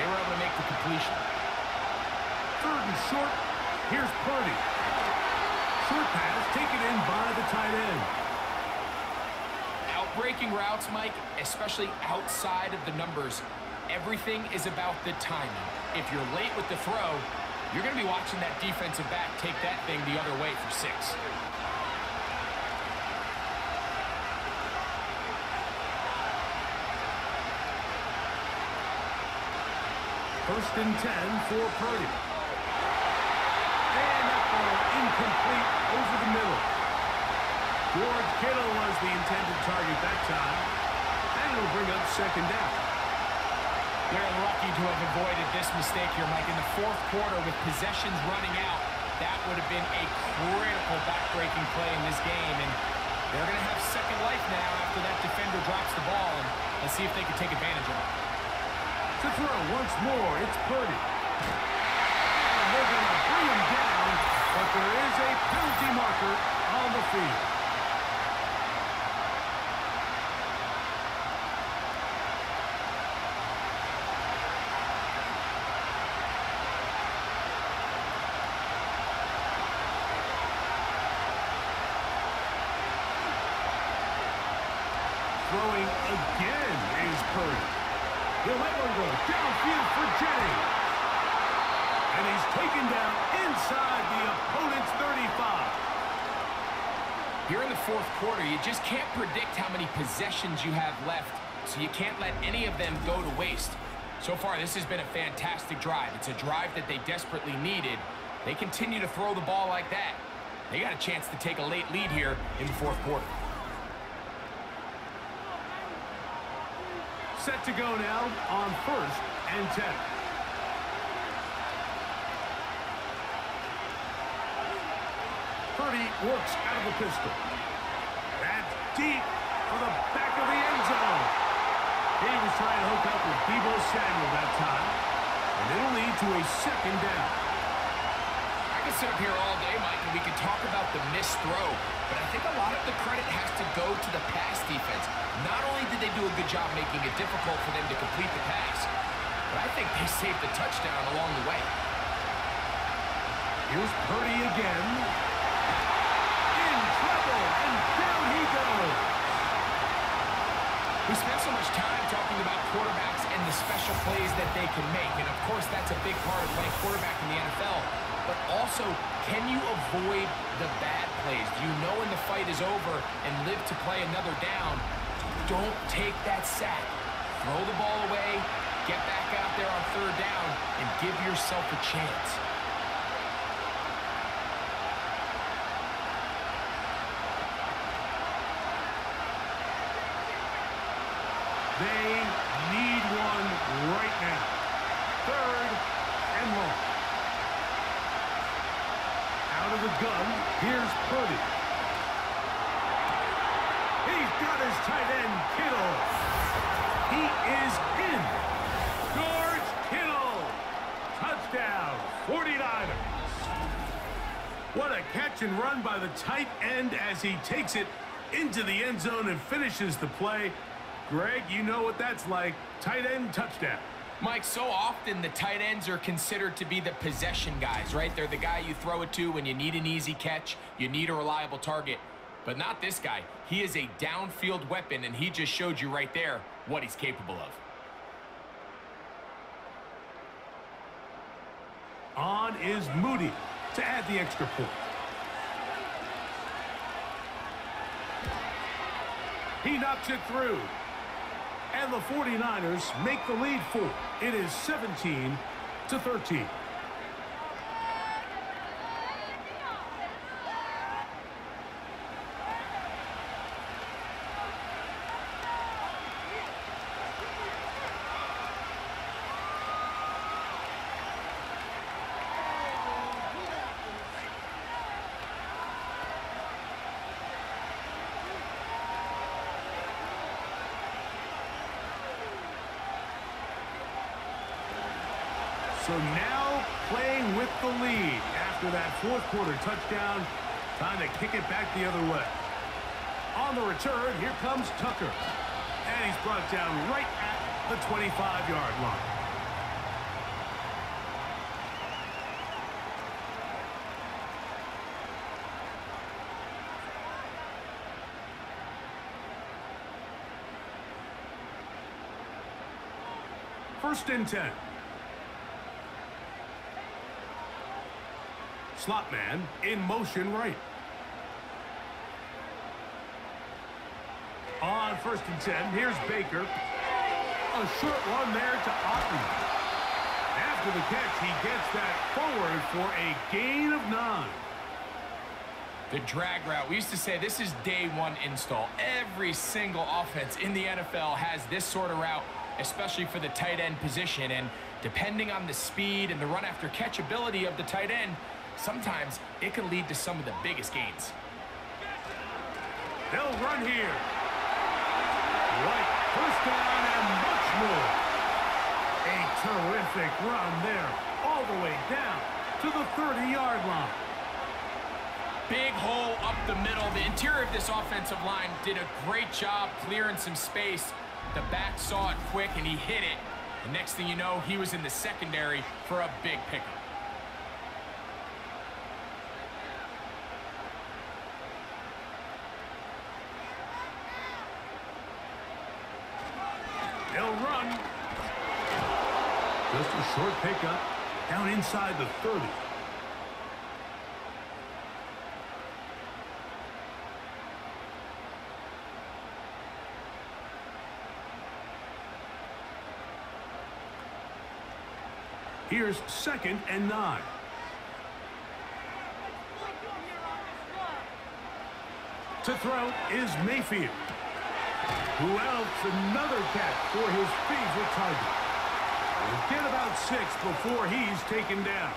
[SPEAKER 3] they were able to make the completion.
[SPEAKER 2] Third and short. Here's Purdy. Short pass taken in by the tight end.
[SPEAKER 3] Outbreaking routes, Mike, especially outside of the numbers, everything is about the timing. If you're late with the throw, you're going to be watching that defensive back take that thing the other way for six.
[SPEAKER 2] First and ten for Purdy. And that ball incomplete over the middle. George Kittle was the intended target that time. And it'll bring up second down.
[SPEAKER 3] They're lucky to have avoided this mistake here, Mike. In the fourth quarter, with possessions running out, that would have been a critical back-breaking play in this game. And they're going to have second life now after that defender drops the ball. And let's see if they can take advantage of it.
[SPEAKER 2] To throw once more, it's Purdy. And they're going to bring him down, but there is a penalty marker on the field. Throwing again is Purdy. He'll let one go downfield for Jennings. And he's taken down inside the opponent's 35.
[SPEAKER 3] Here in the fourth quarter, you just can't predict how many possessions you have left, so you can't let any of them go to waste. So far, this has been a fantastic drive. It's a drive that they desperately needed. They continue to throw the ball like that. They got a chance to take a late lead here in the fourth quarter.
[SPEAKER 2] Set to go now on first and 10. Purdy works out of the pistol. That's deep for the back of the end zone. He was trying to hook up with Deebo Samuel that time. And it'll lead to a second down.
[SPEAKER 3] Sit up here all day, Mike, and we could talk about the missed throw, but I think a lot of the credit has to go to the pass defense. Not only did they do a good job making it difficult for them to complete the pass, but I think they saved the touchdown along the way.
[SPEAKER 2] Here's Purdy again. In trouble, and down he goes.
[SPEAKER 3] We spent so much time talking about quarterbacks and the special plays that they can make, and of course that's a big part of playing quarterback in the NFL. But also, can you avoid the bad plays? Do you know when the fight is over and live to play another down? Don't take that sack. Throw the ball away, Get back out there on third down and give yourself a chance.
[SPEAKER 2] They need one right now. Third and long. Out of the gun, here's Purdy. He's got his tight end, Kittle. He is in. George Kittle. Touchdown, 49ers. What a catch and run by the tight end as he takes it into the end zone and finishes the play. Greg, you know what that's like. Tight end touchdown.
[SPEAKER 3] Mike, so often the tight ends are considered to be the possession guys, right? They're the guy you throw it to when you need an easy catch, you need a reliable target. But not this guy. He is a downfield weapon, and he just showed you right there what he's capable of.
[SPEAKER 2] On is Moody to add the extra point. He knocks it through. And the 49ers make the lead four. It is 17 to 13. So now playing with the lead after that fourth quarter touchdown. Time to kick it back the other way. On the return, here comes Tucker. And he's brought down right at the 25-yard line. First and 10. Slot man in motion right. On first and 10, here's Baker. A short one there to Otton. After the catch, he gets that forward for a gain of nine.
[SPEAKER 3] The drag route. We used to say this is day one install. Every single offense in the NFL has this sort of route, especially for the tight end position. And depending on the speed and the run after catch ability of the tight end, sometimes it can lead to some of the biggest gains.
[SPEAKER 2] They'll run here. Right, first down and much more. A terrific run there, all the way down to the 30-yard line.
[SPEAKER 3] Big hole up the middle. The interior of this offensive line did a great job clearing some space. The back saw it quick, and he hit it. The next thing you know, he was in the secondary for a big pickup.
[SPEAKER 2] They'll run. Just a short pickup down inside the 30. Here's second and nine. To throw is Mayfield. Who else? Another catch for his favorite target. Get about six before he's taken down.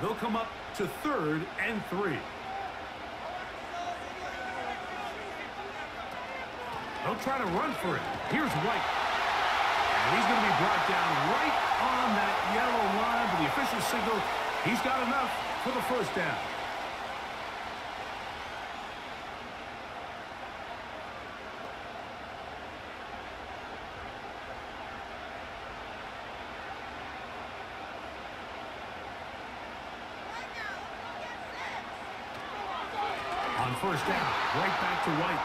[SPEAKER 2] They'll come up to third and three. They'll try to run for it. Here's White. And he's going to be brought down right on that yellow line, but the official signal, he's got enough for the first down. On first down, right back to White.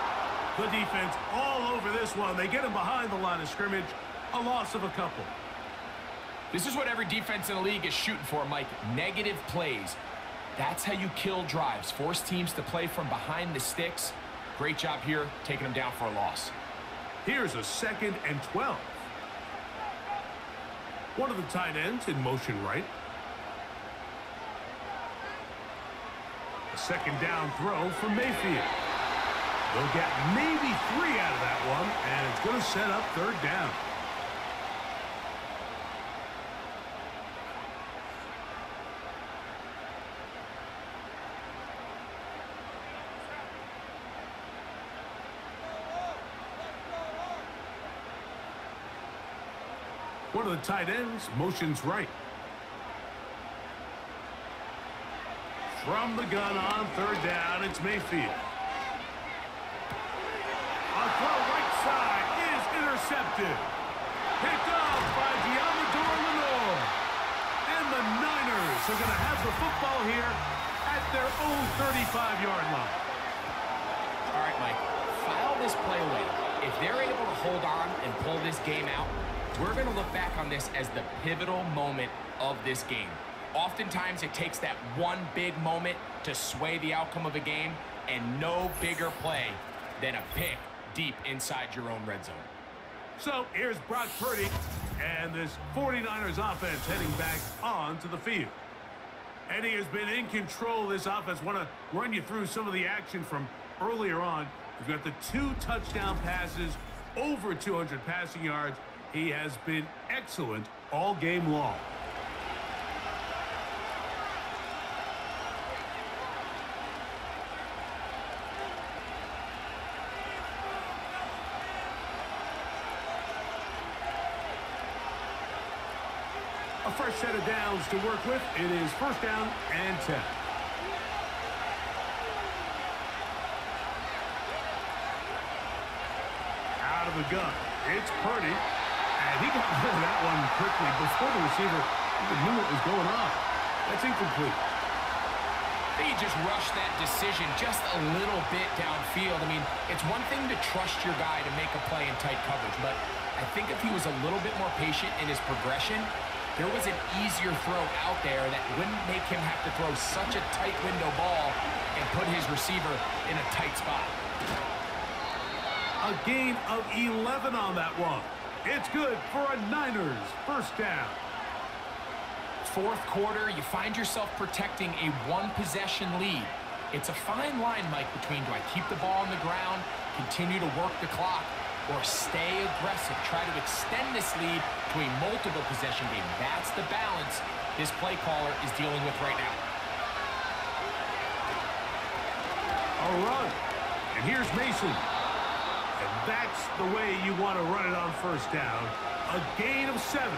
[SPEAKER 2] The defense all over this one. They get him behind the line of scrimmage. A loss of a couple.
[SPEAKER 3] This is what every defense in the league is shooting for, Mike. Negative plays. That's how you kill drives. Force teams to play from behind the sticks. Great job here, taking them down for a loss.
[SPEAKER 2] Here's a second and 12. One of the tight ends in motion right. Second down throw for Mayfield. They'll get maybe three out of that one, and it's going to set up third down. One of the tight ends motions right. From the gun on third down, it's Mayfield. A throw right side is intercepted. Picked off by Deommodore Lenoir. And the Niners are going to have the football here at their own 35-yard line.
[SPEAKER 3] All right, Mike, file this play away. If they're able to hold on and pull this game out, we're going to look back on this as the pivotal moment of this game. Oftentimes, it takes that one big moment to sway the outcome of a game, and no bigger play than a pick deep inside your own red zone.
[SPEAKER 2] So here's Brock Purdy and this 49ers offense heading back onto the field. Eddie has been in control of this offense. Want to run you through some of the action from earlier on. We've got the two touchdown passes, over 200 passing yards. He has been excellent all game long. Fresh set of downs to work with. It is first down and 10. Out of the gun. It's Purdy. And he got rid of that one quickly before the receiver even knew what was going on. That's incomplete.
[SPEAKER 3] They just rushed that decision just a little bit downfield. I mean, it's one thing to trust your guy to make a play in tight coverage, but I think if he was a little bit more patient in his progression, there was an easier throw out there that wouldn't make him have to throw such a tight window ball and put his receiver in a tight spot.
[SPEAKER 2] A gain of 11 on that one. It's good for a Niners first down.
[SPEAKER 3] Fourth quarter, you find yourself protecting a one-possession lead. It's a fine line, Mike, between do I keep the ball on the ground, continue to work the clock, or stay aggressive, try to extend this lead to a multiple possession game. That's the balance this play caller is dealing with right now.
[SPEAKER 2] A run. And here's Mason. And that's the way you want to run it on first down. A gain of seven.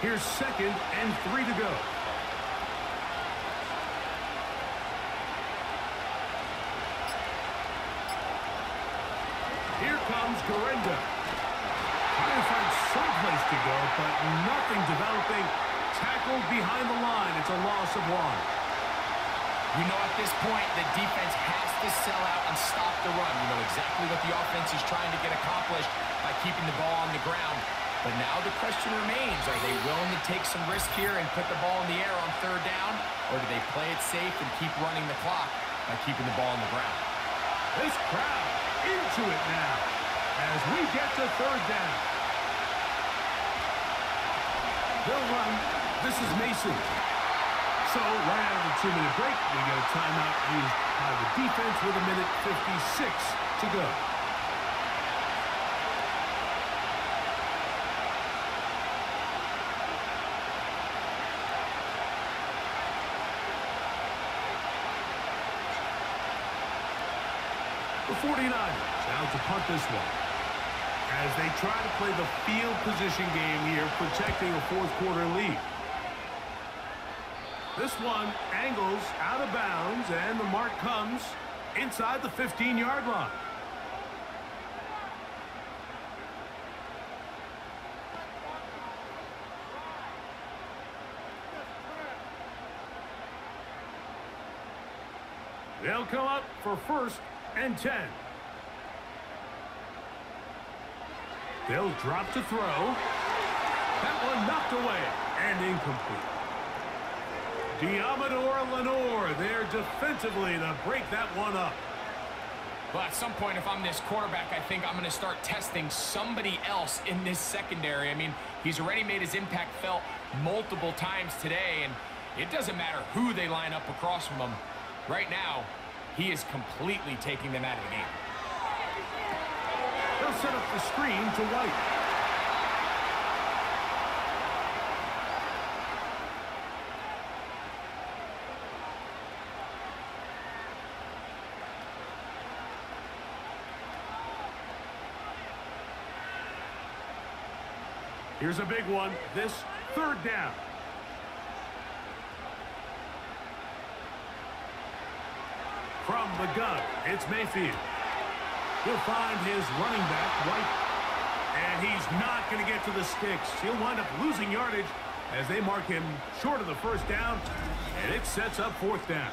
[SPEAKER 2] Here's second and three to go. Here comes Guerendo. Trying to find someplace to go, but nothing developing. Tackled behind the line. It's a loss of one.
[SPEAKER 3] You know at this point, the defense has to sell out and stop the run. You know exactly what the offense is trying to get accomplished by keeping the ball on the ground. But now the question remains, are they willing to take some risk here and put the ball in the air on third down? Or do they play it safe and keep running the clock by keeping the ball on the ground?
[SPEAKER 2] This crowd into it now as we get to third down. They'll run. This is Mason. So, right out of the two-minute break, we get a timeout used by the defense with a minute 56 to go. 49ers now to punt this one. As they try to play the field position game here, protecting a fourth quarter lead. This one angles out of bounds, and the mark comes inside the 15-yard line. They'll come up for first and 10. They'll drop to throw. That one knocked away and incomplete. Deommodore Lenoir there defensively to break that one up.
[SPEAKER 3] Well, at some point, if I'm this quarterback, I think I'm going to start testing somebody else in this secondary. I mean, he's already made his impact felt multiple times today, and it doesn't matter who they line up across from him. Right now, he is completely taking them out of the game.
[SPEAKER 2] They'll set up the screen to White. Here's a big one. This third down. From the gun, it's Mayfield. He'll find his running back, White. And he's not going to get to the sticks. He'll wind up losing yardage as they mark him short of the first down. And it sets up fourth down.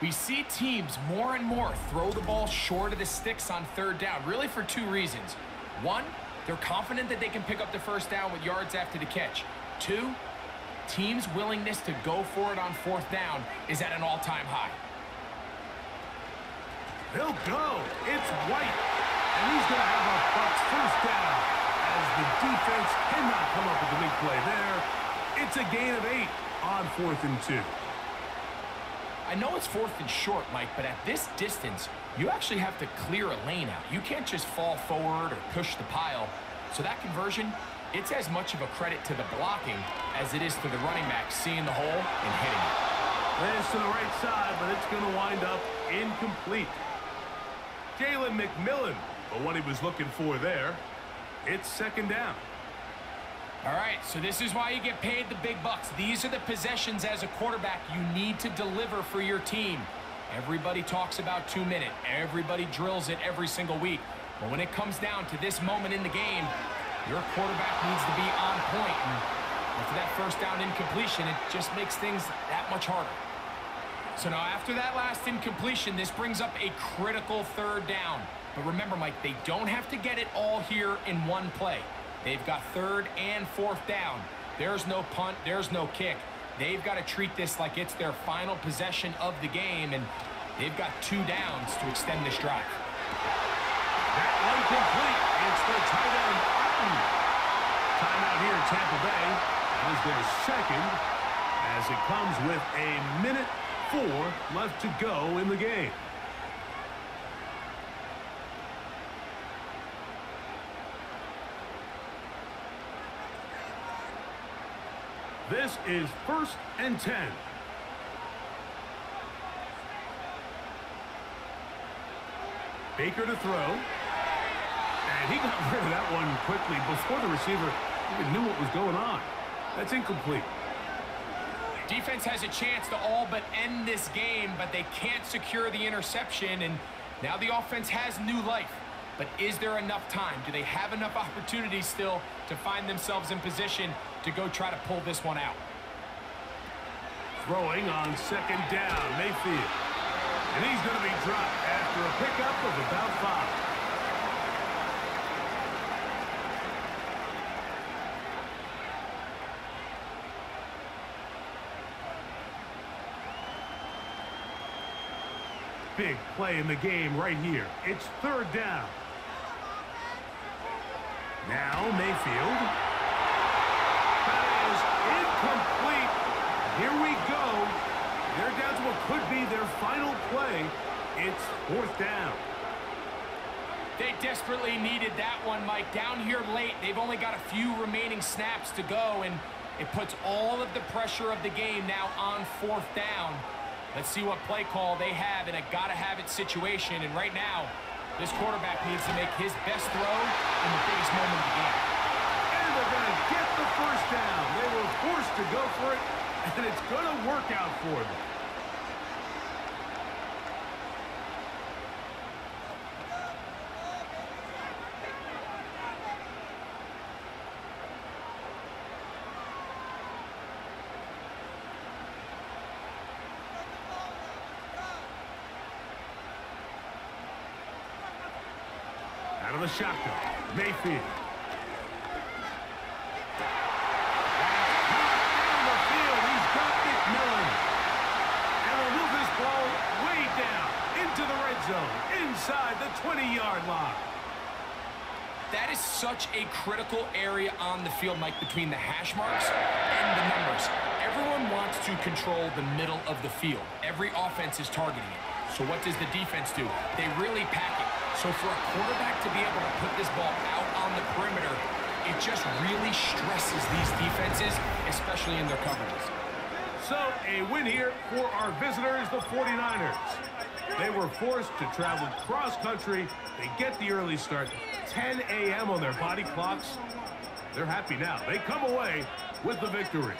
[SPEAKER 3] We see teams more and more throw the ball short of the sticks on third down, really for two reasons. One, they're confident that they can pick up the first down with yards after the catch. Two, teams' willingness to go for it on fourth down is at an all-time high.
[SPEAKER 2] He'll go. It's White. And he's going to have a Bucs first down as the defense cannot come up with a big play there. It's a gain of eight on fourth and two.
[SPEAKER 3] I know it's fourth and short, Mike, but at this distance, you actually have to clear a lane out. You can't just fall forward or push the pile. So that conversion, it's as much of a credit to the blocking as it is to the running back seeing the hole and hitting it.
[SPEAKER 2] This to the right side, but it's going to wind up incomplete. Jalen McMillan, but what he was looking for there, it's second down.
[SPEAKER 3] All right, so this is why you get paid the big bucks. These are the possessions as a quarterback you need to deliver for your team. Everybody talks about two minute. Everybody drills it every single week. But when it comes down to this moment in the game, your quarterback needs to be on point. And after that first down incompletion, it just makes things that much harder. So now after that last incompletion, this brings up a critical third down. But remember, Mike, they don't have to get it all here in one play. They've got third and fourth down. There's no punt. There's no kick. They've got to treat this like it's their final possession of the game, and they've got two downs to extend this drive.
[SPEAKER 2] That one complete. It's the tight end, Timeout here in Tampa Bay. That is their second as it comes with a minute four left to go in the game. This is first and 10. Baker to throw. And he got rid of that one quickly before the receiver even knew what was going on. That's incomplete.
[SPEAKER 3] Defense has a chance to all but end this game, but they can't secure the interception, and now the offense has new life. But is there enough time? Do they have enough opportunities still to find themselves in position to go try to pull this one out?
[SPEAKER 2] Throwing on second down, Mayfield. And he's going to be dropped after a pickup of about five. Big play in the game right here. It's third down. Now Mayfield. That is incomplete. Here we go. They're down to what could be their final play. It's fourth down.
[SPEAKER 3] They desperately needed that one, Mike. Down here late, they've only got a few remaining snaps to go, and it puts all of the pressure of the game now on fourth down. Let's see what play call they have in a gotta-have-it situation, and right now, this quarterback needs to make his best throw in the biggest moment of the game.
[SPEAKER 2] And they're going to get the first down. They were forced to go for it, and it's going to work out for them. Way down into the red zone, inside the 20-yard line.
[SPEAKER 3] That is such a critical area on the field, Mike, between the hash marks and the numbers. Everyone wants to control the middle of the field. Every offense is targeting it. So what does the defense do? They really pack it. So for a quarterback to be able to put this ball out on the perimeter, it just really stresses these defenses, especially in their coverages.
[SPEAKER 2] So, a win here for our visitors, the 49ers. They were forced to travel cross-country. They get the early start, 10 a.m. on their body clocks. They're happy now. They come away with the victory.